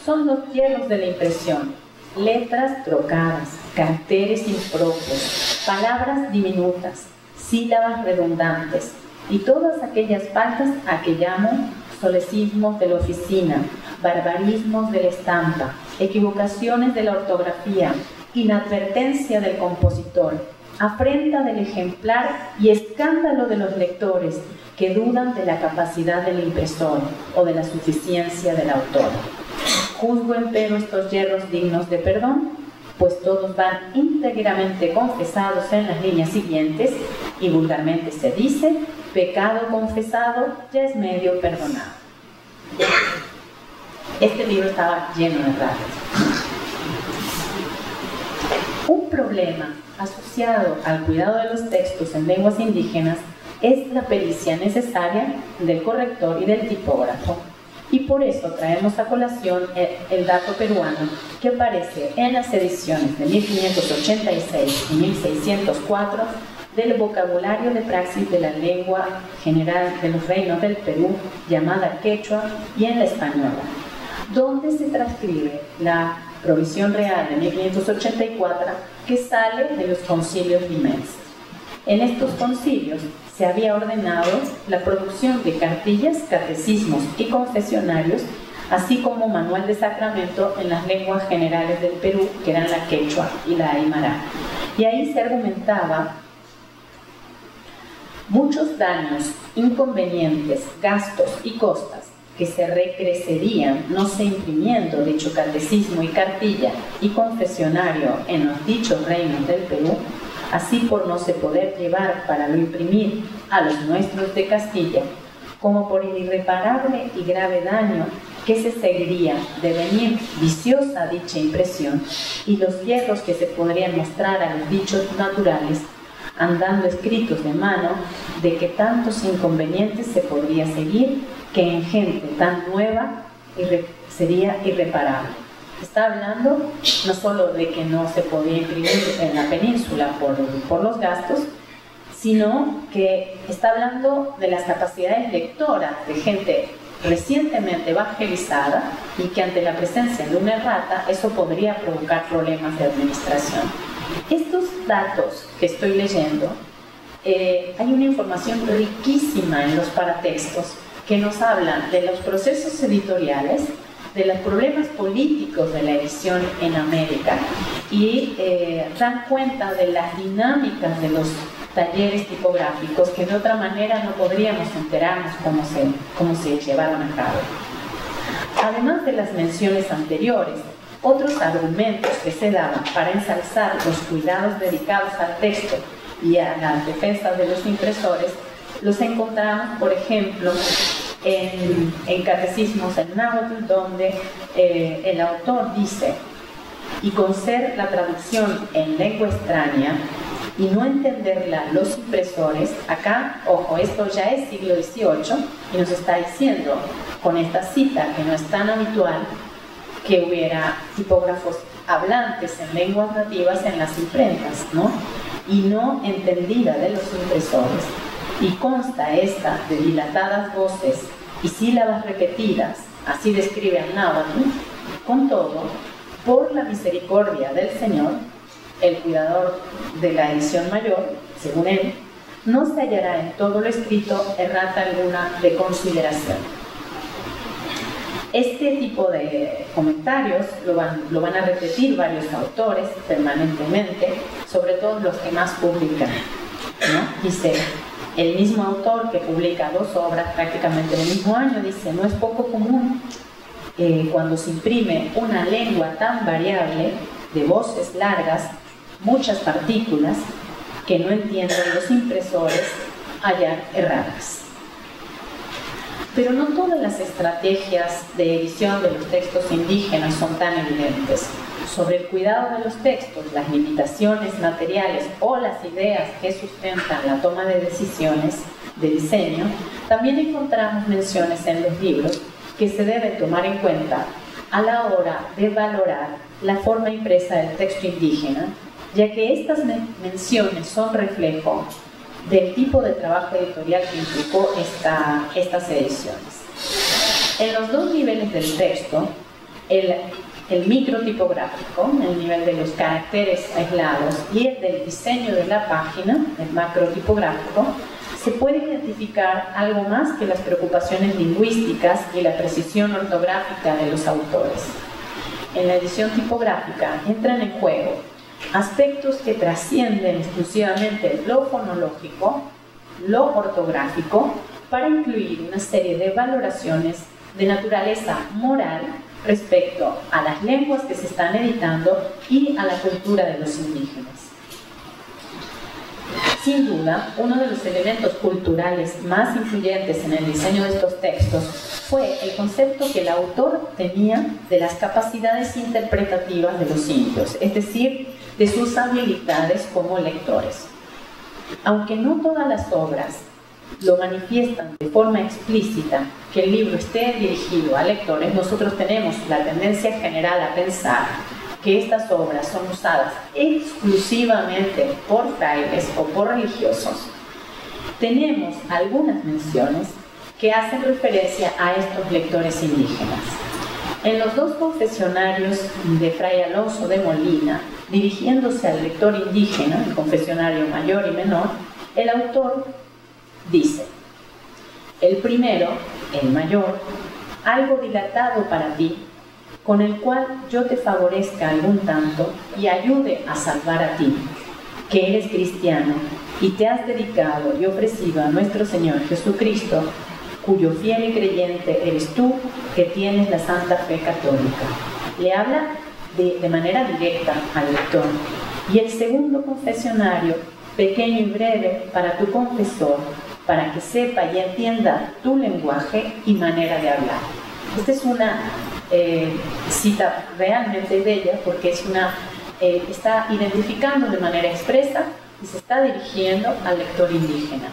son los hierros de la impresión, letras trocadas, caracteres impropios, palabras diminutas, sílabas redundantes y todas aquellas faltas a que llamo solecismos de la oficina, barbarismos de la estampa, equivocaciones de la ortografía, inadvertencia del compositor, afrenta del ejemplar y escándalo de los lectores que dudan de la capacidad del impresor o de la suficiencia del autor. Juzgo empero estos hierros dignos de perdón, pues todos van íntegramente confesados en las líneas siguientes y vulgarmente se dice, pecado confesado ya es medio perdonado. Este libro estaba lleno de errores. Un problema asociado al cuidado de los textos en lenguas indígenas es la pericia necesaria del corrector y del tipógrafo y por eso traemos a colación el, dato peruano que aparece en las ediciones de 1586 y 1604 del vocabulario de praxis de la lengua general de los reinos del Perú, llamada quechua, y en la española, donde se transcribe la provisión real de 1584 que sale de los concilios limenses. En estos concilios se había ordenado la producción de cartillas, catecismos y confesionarios, así como manual de sacramento en las lenguas generales del Perú, que eran la quechua y la aymara. Y ahí se argumentaba muchos daños, inconvenientes, gastos y costas que se recrecerían no se imprimiendo dicho catecismo y cartilla y confesionario en los dichos reinos del Perú, así por no se poder llevar para lo imprimir a los nuestros de Castilla, como por el irreparable y grave daño que se seguiría de venir viciosa dicha impresión y los hierros que se podrían mostrar a los dichos naturales, andando escritos de mano, de que tantos inconvenientes se podría seguir que en gente tan nueva sería irreparable. Está hablando no solo de que no se podía imprimir en la península por, por los gastos, sino que está hablando de las capacidades lectoras de gente recientemente evangelizada y que ante la presencia de una errata eso podría provocar problemas de administración. Estos datos que estoy leyendo, eh, hay una información riquísima en los paratextos que nos hablan de los procesos editoriales, de los problemas políticos de la edición en América y eh, dan cuenta de las dinámicas de los talleres tipográficos que de otra manera no podríamos enterarnos cómo se, cómo se llevaron a cabo. Además de las menciones anteriores, otros argumentos que se daban para ensalzar los cuidados dedicados al texto y a la defensa de los impresores los encontramos, por ejemplo, en, en Catecismos en Náhuatl, donde eh, el autor dice, y con ser la traducción en lengua extraña y no entenderla los impresores, acá, ojo, esto ya es siglo XVIII y nos está diciendo con esta cita que no es tan habitual que hubiera tipógrafos hablantes en lenguas nativas en las imprentas, ¿no? Y no entendida de los impresores y consta esta de dilatadas voces y sílabas repetidas, así describe a náhuatl, con todo, por la misericordia del Señor, el cuidador de la edición mayor, según él, no se hallará en todo lo escrito errata alguna de consideración. Este tipo de comentarios lo van, a repetir varios autores permanentemente, sobre todo los que más publican. Dice, el mismo autor que publica dos obras prácticamente en el mismo año dice, no es poco común eh, cuando se imprime una lengua tan variable de voces largas, muchas partículas que no entienden los impresores hallar erradas. Pero no todas las estrategias de edición de los textos indígenas son tan evidentes. Sobre el cuidado de los textos, las limitaciones materiales o las ideas que sustentan la toma de decisiones de diseño, también encontramos menciones en los libros que se deben tomar en cuenta a la hora de valorar la forma impresa del texto indígena, ya que estas menciones son reflejo del tipo de trabajo editorial que implicó esta, estas ediciones. En los dos niveles del texto, el, el microtipográfico, el nivel de los caracteres aislados, y el del diseño de la página, el macrotipográfico, se puede identificar algo más que las preocupaciones lingüísticas y la precisión ortográfica de los autores. En la edición tipográfica entran en juego aspectos que trascienden exclusivamente lo fonológico, lo ortográfico, para incluir una serie de valoraciones de naturaleza moral respecto a las lenguas que se están editando y a la cultura de los indígenas. Sin duda, uno de los elementos culturales más influyentes en el diseño de estos textos fue el concepto que el autor tenía de las capacidades interpretativas de los indios, es decir, de sus habilidades como lectores. Aunque no todas las obras lo manifiestan de forma explícita que el libro esté dirigido a lectores, nosotros tenemos la tendencia general a pensar que estas obras son usadas exclusivamente por frailes o por religiosos, tenemos algunas menciones que hacen referencia a estos lectores indígenas. En los dos confesionarios de Fray Alonso de Molina, dirigiéndose al lector indígena, el confesionario mayor y menor, el autor dice, el primero, el mayor, algo dilatado para ti, con el cual yo te favorezca algún tanto y ayude a salvar a ti, que eres cristiano y te has dedicado y ofrecido a nuestro Señor Jesucristo, cuyo fiel y creyente eres tú, que tienes la santa fe católica. Le habla de, manera directa al lector. Y el segundo confesionario, pequeño y breve, para tu confesor, para que sepa y entienda tu lenguaje y manera de hablar. Esta es una eh, cita realmente bella porque es una, eh, está identificando de manera expresa y se está dirigiendo al lector indígena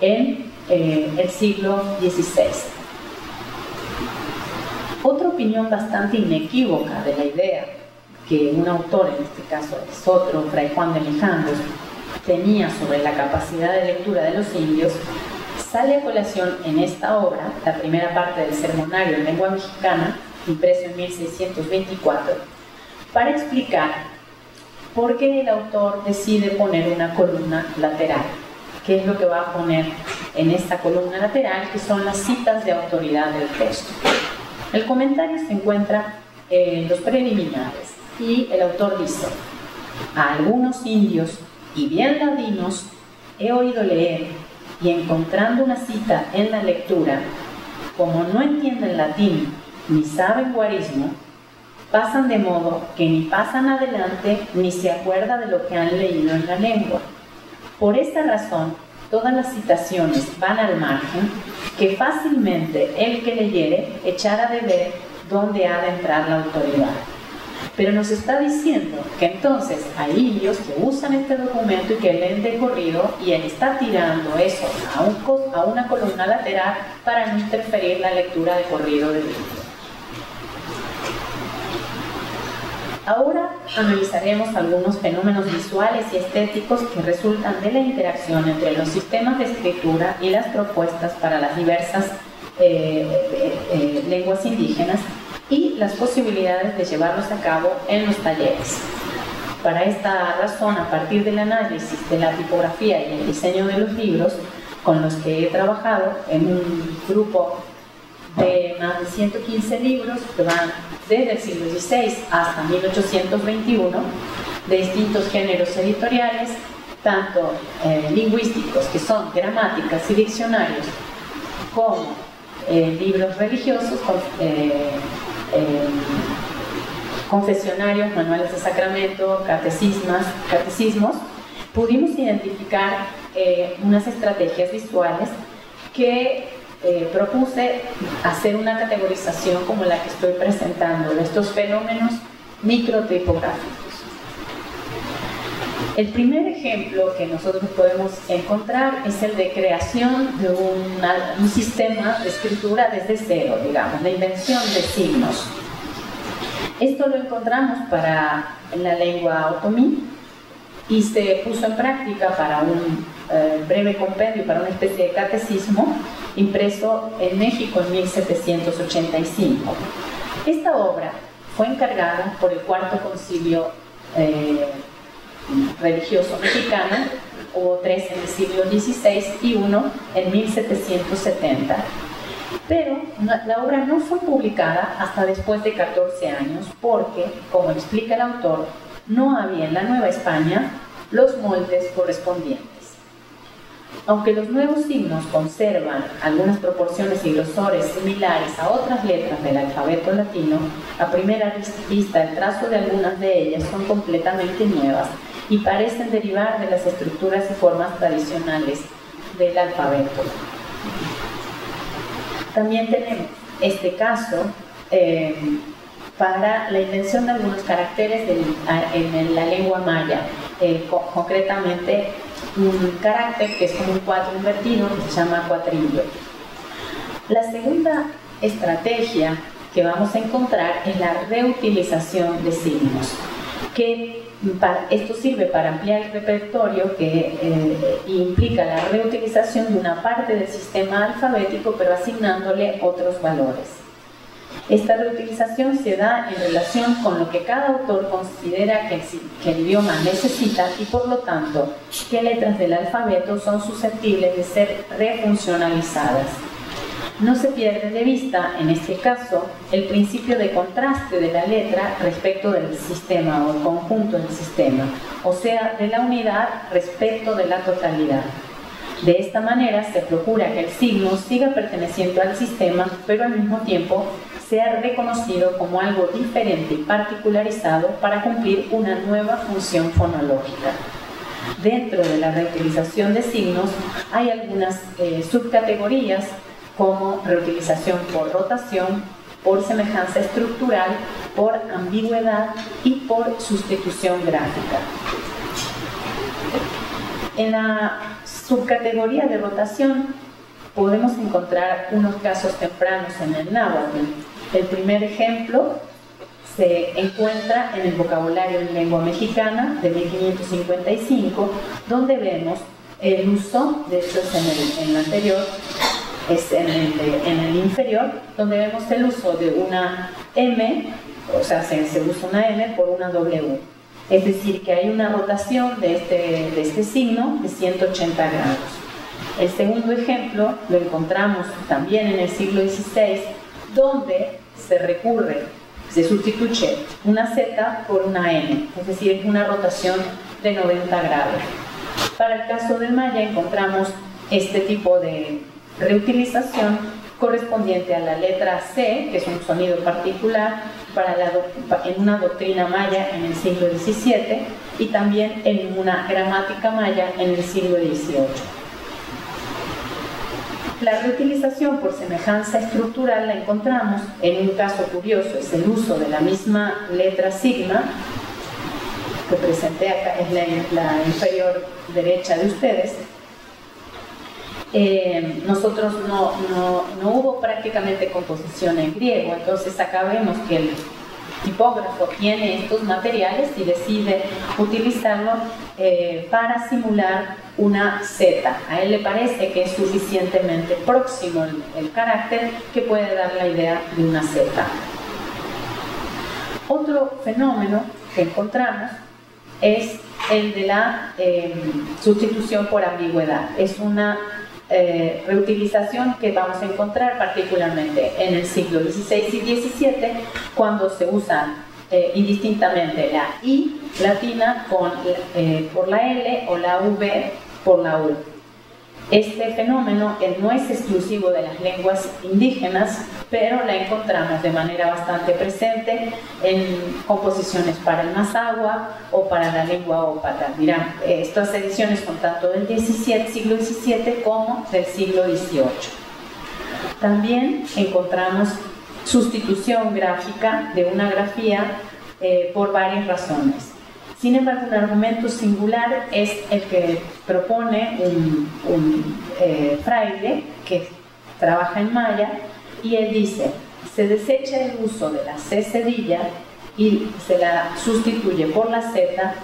en eh, el siglo XVI. Opinión bastante inequívoca de la idea que un autor, en este caso es otro, Fray Juan de Mijangos, tenía sobre la capacidad de lectura de los indios, sale a colación en esta obra, la primera parte del sermonario en lengua mexicana, impreso en 1624, para explicar por qué el autor decide poner una columna lateral. ¿Qué es lo que va a poner en esta columna lateral? Que son las citas de autoridad del texto. El comentario se encuentra en los preliminares y el autor dice, a algunos indios y bien ladinos he oído leer y encontrando una cita en la lectura, como no entienden latín ni saben guarismo, pasan de modo que ni pasan adelante ni se acuerda de lo que han leído en la lengua. Por esta razón, todas las citaciones van al margen, que fácilmente el que leyere echará de ver dónde ha de entrar la autoridad. Pero nos está diciendo que entonces hay indios que usan este documento y que leen de corrido y él está tirando eso a, un, a una columna lateral para no interferir la lectura de corrido del libro. Ahora analizaremos algunos fenómenos visuales y estéticos que resultan de la interacción entre los sistemas de escritura y las propuestas para las diversas eh, eh, eh, lenguas indígenas y las posibilidades de llevarlos a cabo en los talleres. Para esta razón, a partir del análisis de la tipografía y el diseño de los libros con los que he trabajado en un grupo de más de 115 libros que van desde el siglo XVI hasta 1821, de distintos géneros editoriales, tanto eh, lingüísticos, que son gramáticas y diccionarios, como eh, libros religiosos, eh, confesionarios, manuales de sacramento, catecismas, catecismos, pudimos identificar eh, unas estrategias visuales que eh, propuse hacer una categorización como la que estoy presentando de estos fenómenos microtipográficos. El primer ejemplo que nosotros podemos encontrar es el de creación de un sistema de escritura desde cero, digamos, la invención de signos. Esto lo encontramos para la lengua otomí y se puso en práctica para un eh, breve compendio, para una especie de catecismo impreso en México en 1785. Esta obra fue encargada por el Cuarto Concilio eh, Religioso Mexicano, hubo tres en el siglo XVI y uno en 1770. Pero la obra no fue publicada hasta después de 14 años porque, como explica el autor, no había en la Nueva España los moldes correspondientes. Aunque los nuevos signos conservan algunas proporciones y grosores similares a otras letras del alfabeto latino, a primera vista el trazo de algunas de ellas son completamente nuevas y parecen derivar de las estructuras y formas tradicionales del alfabeto. También tenemos este caso eh, para la invención de algunos caracteres en la lengua maya, eh, concretamente un carácter que es como un cuatro invertido que se llama cuatrillo. La segunda estrategia que vamos a encontrar es la reutilización de signos, que esto sirve para ampliar el repertorio que eh, implica la reutilización de una parte del sistema alfabético pero asignándole otros valores. Esta reutilización se da en relación con lo que cada autor considera que, el idioma necesita y por lo tanto qué letras del alfabeto son susceptibles de ser refuncionalizadas. No se pierde de vista, en este caso, el principio de contraste de la letra respecto del sistema o conjunto del sistema, o sea, de la unidad respecto de la totalidad. De esta manera se procura que el signo siga perteneciendo al sistema, pero al mismo tiempo sea reconocido como algo diferente y particularizado para cumplir una nueva función fonológica. Dentro de la reutilización de signos hay algunas eh, subcategorías como reutilización por rotación, por semejanza estructural, por ambigüedad y por sustitución gráfica. En la subcategoría de rotación podemos encontrar unos casos tempranos en el náhuatl, el primer ejemplo se encuentra en el vocabulario en lengua mexicana de 1555, donde vemos el uso, de hecho es en el, anterior, es en el, inferior, donde vemos el uso de una M, o sea, se, usa una M por una W. Es decir, que hay una rotación de este, de este signo de 180 grados. El segundo ejemplo lo encontramos también en el siglo XVI, donde se recurre, se sustituye una Z por una N, es decir, una rotación de 90 grados. Para el caso del maya encontramos este tipo de reutilización correspondiente a la letra C, que es un sonido particular para en una doctrina maya en el siglo XVII y también en una gramática maya en el siglo XVIII. La reutilización por semejanza estructural la encontramos en un caso curioso, es el uso de la misma letra sigma, que presenté acá, es la, inferior derecha de ustedes. Eh, nosotros no, no hubo prácticamente composición en griego, entonces acá vemos que el tipógrafo tiene estos materiales y decide utilizarlo eh, para simular una Z. A él le parece que es suficientemente próximo el, carácter que puede dar la idea de una Z. Otro fenómeno que encontramos es el de la eh, sustitución por ambigüedad. Es una eh, reutilización que vamos a encontrar particularmente en el siglo XVI y XVII, cuando se usa eh, indistintamente la I latina con, eh, por la L o la V por la U. Este fenómeno no es exclusivo de las lenguas indígenas, pero la encontramos de manera bastante presente en composiciones para el Mazagua o para la lengua ópata. Dirán, estas ediciones son tanto del siglo XVII como del siglo XVIII. También encontramos sustitución gráfica de una grafía eh, por varias razones. Sin embargo, un argumento singular es el que propone un, eh, fraile que trabaja en maya y él dice, se desecha el uso de la C y se la sustituye por la Z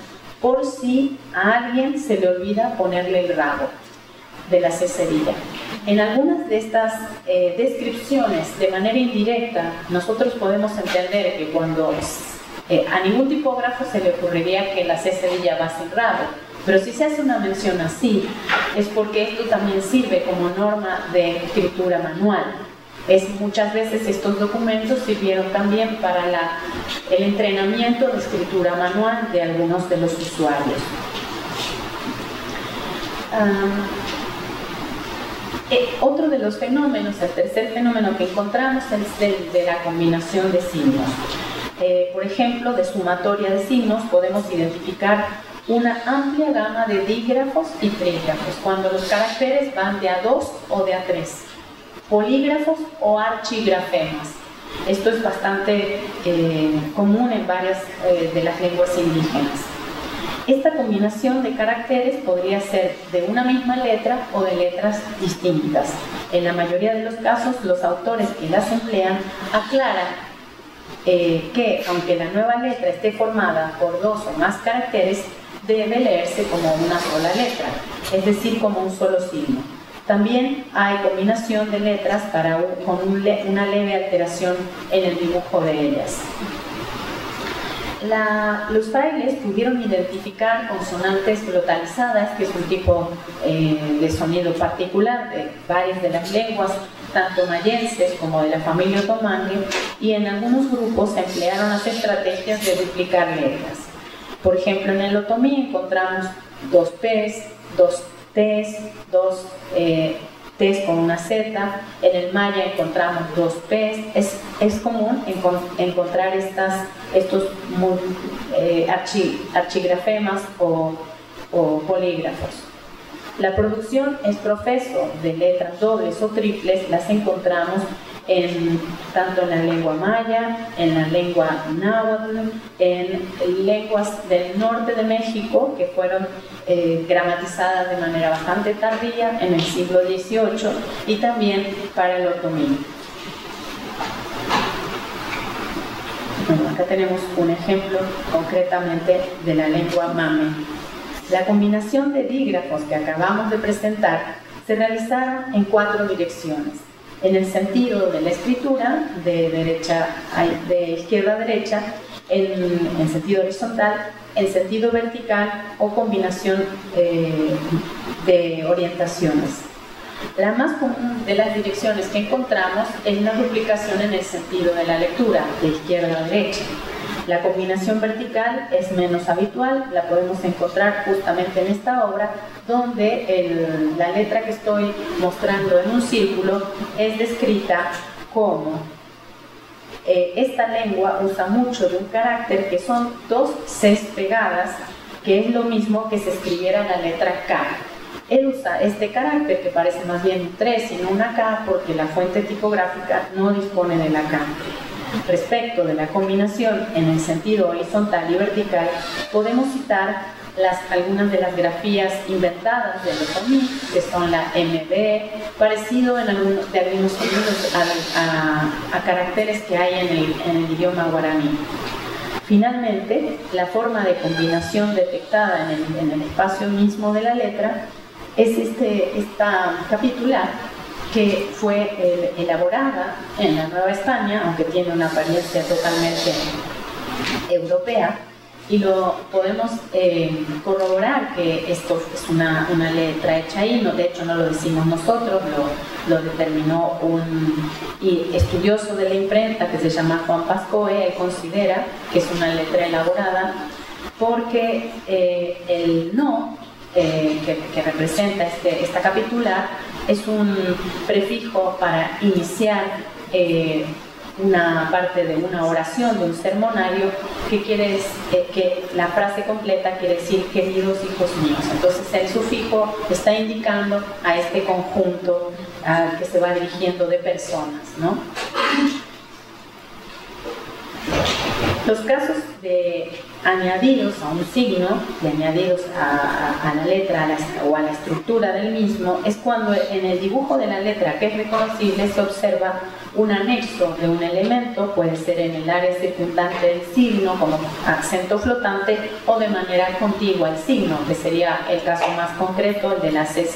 por si a alguien se le olvida ponerle el rabo de la C. En algunas de estas eh, descripciones, de manera indirecta, nosotros podemos entender que cuando eh, a ningún tipógrafo se le ocurriría que la C cedilla va rabo, pero si se hace una mención así, es porque esto también sirve como norma de escritura manual. Es, muchas veces estos documentos sirvieron también para el entrenamiento de escritura manual de algunos de los usuarios. Eh, otro de los fenómenos, el tercer fenómeno que encontramos es el de la combinación de signos. Eh, por ejemplo, de sumatoria de signos podemos identificar una amplia gama de dígrafos y trígrafos, cuando los caracteres van de a 2 o de a 3, polígrafos o archigrafemas. Esto es bastante eh, común en varias eh, de las lenguas indígenas. Esta combinación de caracteres podría ser de una misma letra o de letras distintas. En la mayoría de los casos, los autores que las emplean aclaran eh, que aunque la nueva letra esté formada por dos o más caracteres, debe leerse como una sola letra, es decir, como un solo signo. También hay combinación de letras para con una leve alteración en el dibujo de ellas. Los frailes pudieron identificar consonantes glotalizadas, que es un tipo eh, de sonido particular de varias de las lenguas tanto mayenses como de la familia otomangue, y en algunos grupos se emplearon las estrategias de duplicar letras. Por ejemplo, en el otomí encontramos dos P's, dos T's, dos eh, T's con una Z, en el maya encontramos dos P's, es, común encontrar estas, estos eh, archigrafemas o polígrafos. La producción es profeso de letras dobles o triples, las encontramos en, tanto en la lengua maya, en la lengua náhuatl, en lenguas del norte de México que fueron eh, gramatizadas de manera bastante tardía en el siglo XVIII y también para el otomí. acá tenemos un ejemplo concretamente de la lengua mame. La combinación de dígrafos que acabamos de presentar se realizaron en cuatro direcciones. En el sentido de la escritura, de, derecha de izquierda a derecha, en, sentido horizontal, en sentido vertical o combinación eh, de orientaciones. La más común de las direcciones que encontramos es la duplicación en el sentido de la lectura, de izquierda a derecha. La combinación vertical es menos habitual, la podemos encontrar justamente en esta obra, donde la letra que estoy mostrando en un círculo es descrita como eh, esta lengua usa mucho de un carácter que son dos Cs pegadas, que es lo mismo que se escribiera la letra K. Él usa este carácter que parece más bien un 3 sino una K porque la fuente tipográfica no dispone de la K. Respecto de la combinación en el sentido horizontal y vertical, podemos citar algunas de las grafías inventadas de Otomí, que son la MB, parecido en algunos, de algunos sonidos a, caracteres que hay en el, idioma guaraní. Finalmente, la forma de combinación detectada en el, en el, espacio mismo de la letra es este, esta capitular que fue eh, elaborada en la Nueva España, aunque tiene una apariencia totalmente europea, y lo podemos eh, corroborar que esto es una, letra hecha ahí, no, de hecho no lo decimos nosotros, lo, lo determinó un estudioso de la imprenta que se llama Juan Pascoe, él considera que es una letra elaborada porque eh, el no eh, que, representa este, esta capitular es un prefijo para iniciar eh, una parte de una oración, de un sermonario, que quiere eh, que la frase completa quiere decir queridos hijos míos. Entonces el sufijo está indicando a este conjunto al que se va dirigiendo de personas, ¿no? Los casos de añadidos a un signo, de añadidos a, la letra o a la estructura del mismo, es cuando en el dibujo de la letra que es reconocible se observa un anexo de un elemento, puede ser en el área circundante del signo como acento flotante o de manera contigua al signo, que sería el caso más concreto, el de la C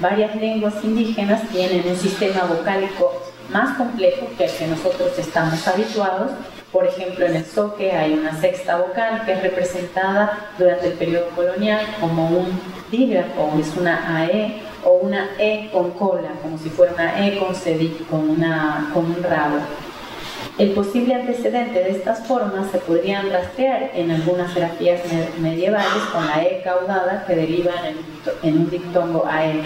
Varias lenguas indígenas tienen un sistema vocálico más complejo que el que nosotros estamos habituados por ejemplo, en el soque hay una sexta vocal que es representada durante el periodo colonial como un dígrafo, es una AE o una E con cola, como si fuera una E con, con, una, con un rabo. El posible antecedente de estas formas se podrían rastrear en algunas grafías medievales con la E caudada que deriva en un dictongo AE.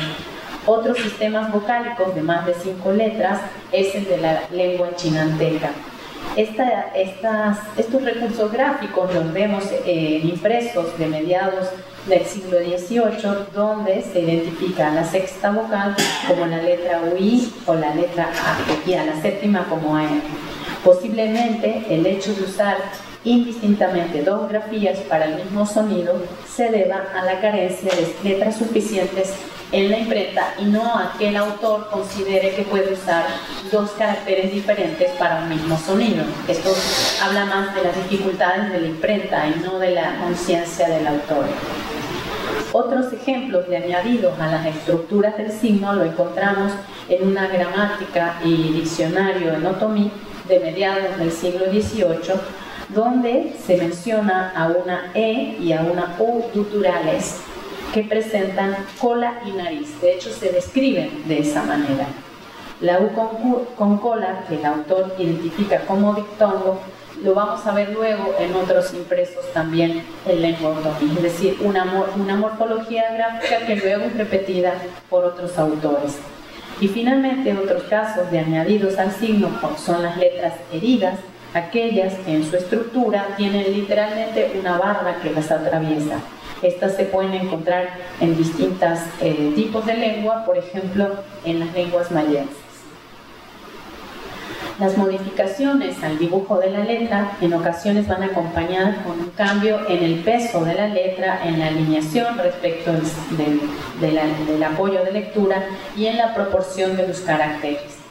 Otros sistemas vocálicos de más de cinco letras es el de la lengua chinanteca estos recursos gráficos los vemos en impresos de mediados del siglo XVIII, donde se identifica la sexta vocal como la letra UI o la letra A, y a la séptima como A. Posiblemente el hecho de usar indistintamente dos grafías para el mismo sonido se deba a la carencia de letras suficientes en la imprenta y no a que el autor considere que puede usar dos caracteres diferentes para un mismo sonido. Esto habla más de las dificultades de la imprenta y no de la conciencia del autor. Otros ejemplos de añadidos a las estructuras del signo lo encontramos en una gramática y diccionario en otomí de mediados del siglo XVIII, donde se menciona a una E y a una U guturales que presentan cola y nariz. De hecho, se describen de esa manera. La U con, cola, que el autor identifica como dictongo, lo vamos a ver luego en otros impresos también en lengua es decir, una, una morfología gráfica que luego es repetida por otros autores. Y finalmente, otros casos de añadidos al signo son las letras heridas, aquellas que en su estructura tienen literalmente una barra que las atraviesa. Estas se pueden encontrar en distintos eh, tipos de lengua, por ejemplo, en las lenguas mayenses. Las modificaciones al dibujo de la letra en ocasiones van acompañadas con un cambio en el peso de la letra, en la alineación respecto del apoyo de lectura y en la proporción de los caracteres.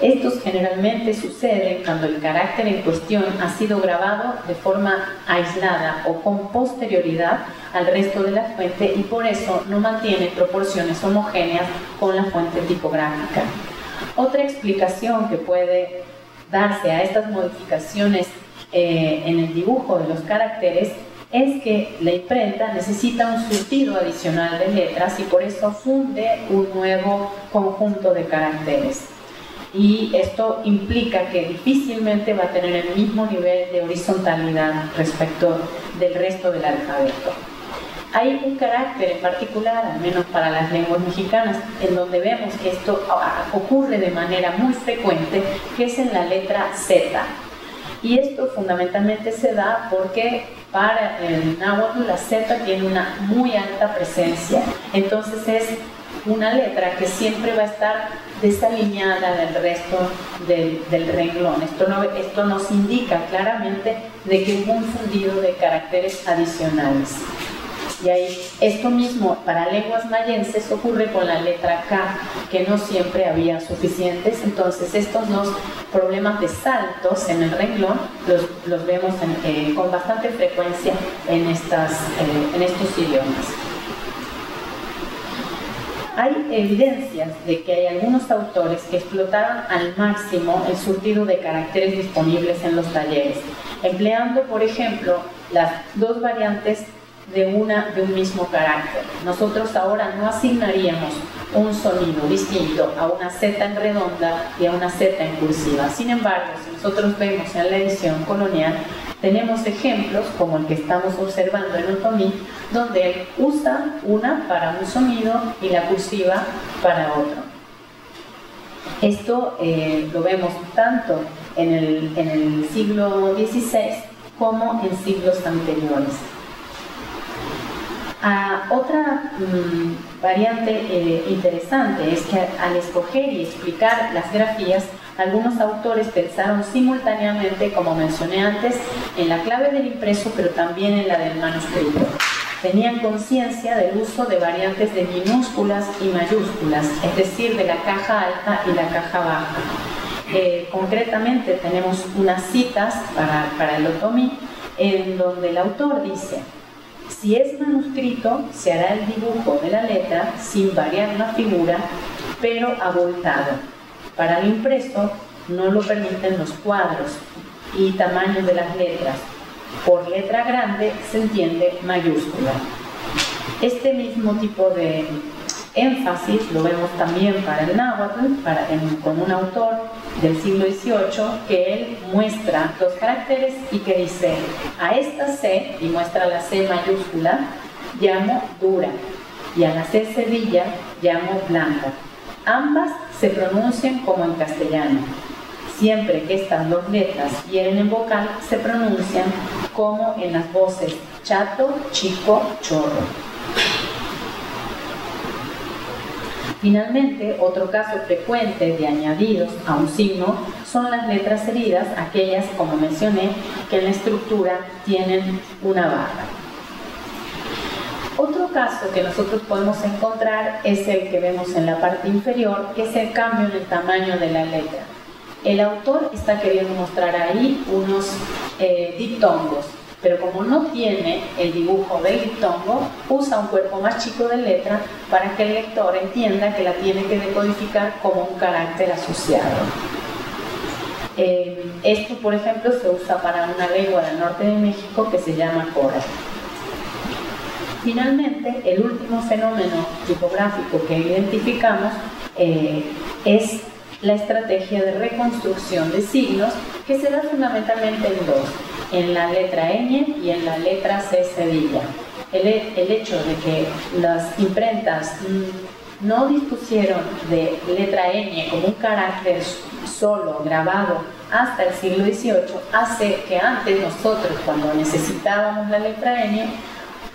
Estos generalmente suceden cuando el carácter en cuestión ha sido grabado de forma aislada o con posterioridad al resto de la fuente y por eso no mantiene proporciones homogéneas con la fuente tipográfica. Otra explicación que puede darse a estas modificaciones eh, en el dibujo de los caracteres es que la imprenta necesita un surtido adicional de letras y por eso funde un nuevo conjunto de caracteres y esto implica que difícilmente va a tener el mismo nivel de horizontalidad respecto del resto del alfabeto. Hay un carácter en particular, al menos para las lenguas mexicanas, en donde vemos que esto ocurre de manera muy frecuente, que es en la letra Z. Y esto fundamentalmente se da porque para el náhuatl la Z tiene una muy alta presencia. Entonces es una letra que siempre va a estar desalineada del resto del, renglón. Esto, esto nos indica claramente de que hubo un fundido de caracteres adicionales. Y ahí, esto mismo para lenguas mayenses ocurre con la letra K, que no siempre había suficientes. Entonces, estos dos problemas de saltos en el renglón los, vemos eh, con bastante frecuencia en, estas, eh, en estos idiomas. Hay evidencias de que hay algunos autores que explotaron al máximo el surtido de caracteres disponibles en los talleres, empleando, por ejemplo, las dos variantes de, una, de un mismo carácter. Nosotros ahora no asignaríamos un sonido distinto a una Z en redonda y a una Z en cursiva. Sin embargo, si nosotros vemos en la edición colonial, tenemos ejemplos como el que estamos observando en Otomí, donde él usa una para un sonido y la cursiva para otro. Esto eh, lo vemos tanto en el, en el siglo XVI como en siglos anteriores. Ah, otra mm, variante eh, interesante es que al escoger y explicar las grafías, algunos autores pensaron simultáneamente, como mencioné antes, en la clave del impreso, pero también en la del manuscrito. Tenían conciencia del uso de variantes de minúsculas y mayúsculas, es decir, de la caja alta y la caja baja. Eh, concretamente tenemos unas citas para, para el otomí en donde el autor dice, si es manuscrito, se hará el dibujo de la letra sin variar la figura, pero abultado. Para el impreso no lo permiten los cuadros y tamaños de las letras. Por letra grande se entiende mayúscula. Este mismo tipo de énfasis lo vemos también para el náhuatl, para, con un autor del siglo XVIII que él muestra los caracteres y que dice, a esta C, y muestra la C mayúscula, llamo dura, y a la C cedilla llamo blanca. Ambas se pronuncian como en castellano. Siempre que estas dos letras vienen en vocal, se pronuncian como en las voces chato, chico, chorro. Finalmente, otro caso frecuente de añadidos a un signo son las letras heridas, aquellas, como mencioné, que en la estructura tienen una barra. Otro caso que nosotros podemos encontrar es el que vemos en la parte inferior, que es el cambio en el tamaño de la letra. El autor está queriendo mostrar ahí unos eh, diptongos, pero como no tiene el dibujo del diptongo, usa un cuerpo más chico de letra para que el lector entienda que la tiene que decodificar como un carácter asociado. Eh, esto, por ejemplo, se usa para una lengua del norte de México que se llama Cora. Finalmente, el último fenómeno tipográfico que identificamos eh, es la estrategia de reconstrucción de signos que se da fundamentalmente en dos en la letra ñ y en la letra C cedilla. El, el hecho de que las imprentas no dispusieron de letra ñ como un carácter solo grabado hasta el siglo XVIII hace que antes nosotros cuando necesitábamos la letra ñ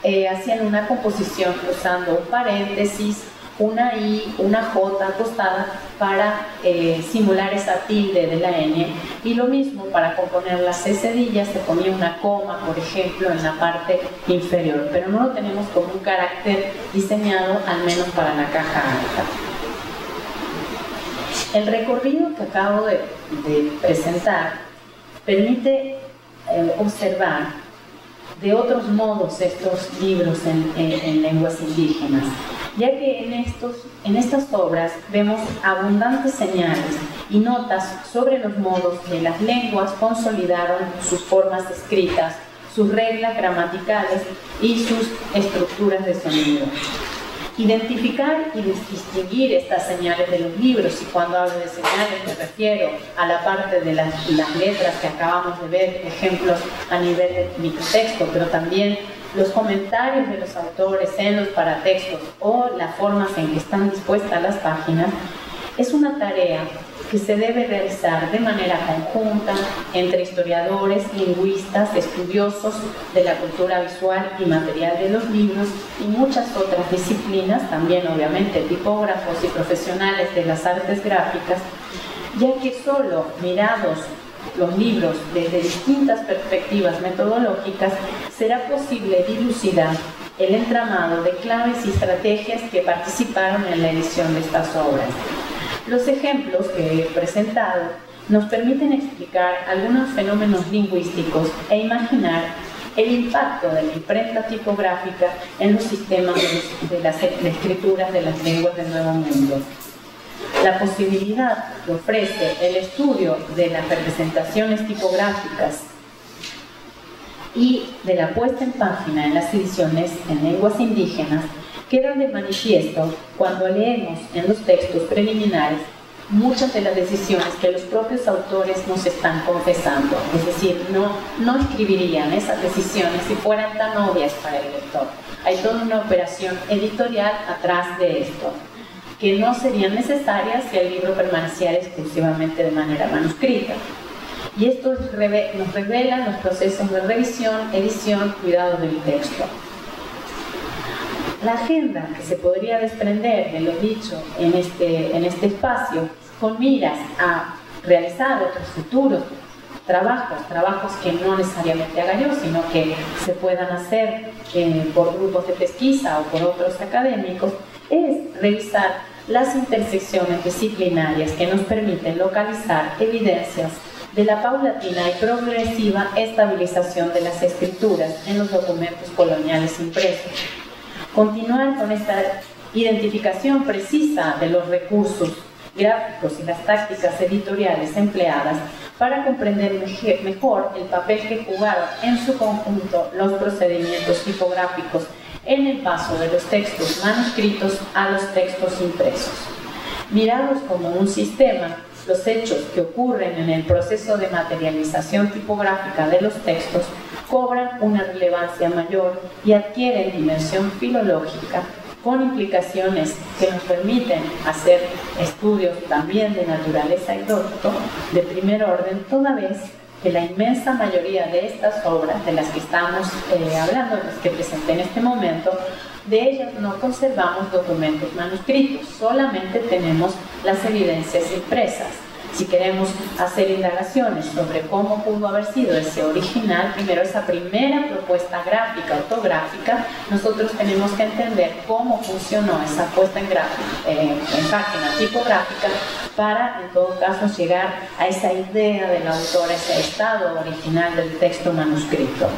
eh, hacían una composición usando un paréntesis una I, una J acostada para eh, simular esa tilde de la N y lo mismo para componer las C cedillas se ponía una coma, por ejemplo, en la parte inferior, pero no lo tenemos como un carácter diseñado al menos para la caja alta. El recorrido que acabo de, presentar permite eh, observar de otros modos estos libros en lenguas indígenas ya que en, estos, en estas obras vemos abundantes señales y notas sobre los modos que las lenguas consolidaron sus formas escritas, sus reglas gramaticales y sus estructuras de sonido. Identificar y distinguir estas señales de los libros, y cuando hablo de señales me refiero a la parte de las, letras que acabamos de ver, ejemplos a nivel de microtexto, pero también los comentarios de los autores en los paratextos o las formas en que están dispuestas las páginas, es una tarea que se debe realizar de manera conjunta entre historiadores, lingüistas, estudiosos de la cultura visual y material de los libros y muchas otras disciplinas, también obviamente tipógrafos y profesionales de las artes gráficas, ya que solo mirados los libros desde distintas perspectivas metodológicas, será posible dilucidar el entramado de claves y estrategias que participaron en la edición de estas obras. Los ejemplos que he presentado nos permiten explicar algunos fenómenos lingüísticos e imaginar el impacto de la imprenta tipográfica en los sistemas de, las escrituras de las lenguas del Nuevo Mundo. La posibilidad que ofrece el estudio de las representaciones tipográficas y de la puesta en página en las ediciones en lenguas indígenas queda de manifiesto cuando leemos en los textos preliminares muchas de las decisiones que los propios autores nos están confesando. Es decir, no, no escribirían esas decisiones si fueran tan obvias para el lector. Hay toda una operación editorial atrás de esto, que no serían necesarias si el libro permaneciera exclusivamente de manera manuscrita. Y esto nos revela los procesos de revisión, edición, cuidado del texto. La agenda que se podría desprender de lo dicho en este, en este espacio con miras a realizar otros futuros trabajos, trabajos que no necesariamente haga yo, sino que se puedan hacer eh, por grupos de pesquisa o por otros académicos, es revisar las intersecciones disciplinarias que nos permiten localizar evidencias de la paulatina y progresiva estabilización de las escrituras en los documentos coloniales impresos. Continuar con esta identificación precisa de los recursos gráficos y las tácticas editoriales empleadas para comprender mejor el papel que jugaron en su conjunto los procedimientos tipográficos en el paso de los textos manuscritos a los textos impresos. Mirados como un sistema, los hechos que ocurren en el proceso de materialización tipográfica de los textos cobran una relevancia mayor y adquieren dimensión filológica con implicaciones que nos permiten hacer estudios también de naturaleza y de primer orden, toda vez que la inmensa mayoría de estas obras de las que estamos eh, hablando, las que presenté en este momento, de ellas no conservamos documentos manuscritos, solamente tenemos las evidencias impresas. Si queremos hacer indagaciones sobre cómo pudo haber sido ese original, primero esa primera propuesta gráfica, ortográfica, nosotros tenemos que entender cómo funcionó esa puesta en, eh, en página tipográfica para, en todo caso, llegar a esa idea del autor, ese estado original del texto manuscrito.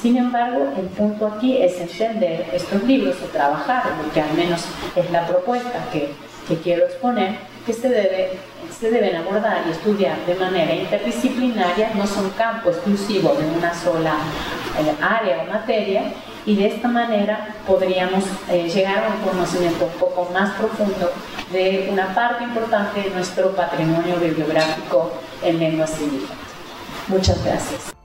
Sin embargo, el punto aquí es entender estos libros o trabajar, porque al menos es la propuesta que, que quiero exponer, que se, debe, se deben abordar y estudiar de manera interdisciplinaria, no son campo exclusivo de una sola eh, área o materia, y de esta manera podríamos eh, llegar a un conocimiento un poco más profundo de una parte importante de nuestro patrimonio bibliográfico en lenguas indígenas. Muchas gracias.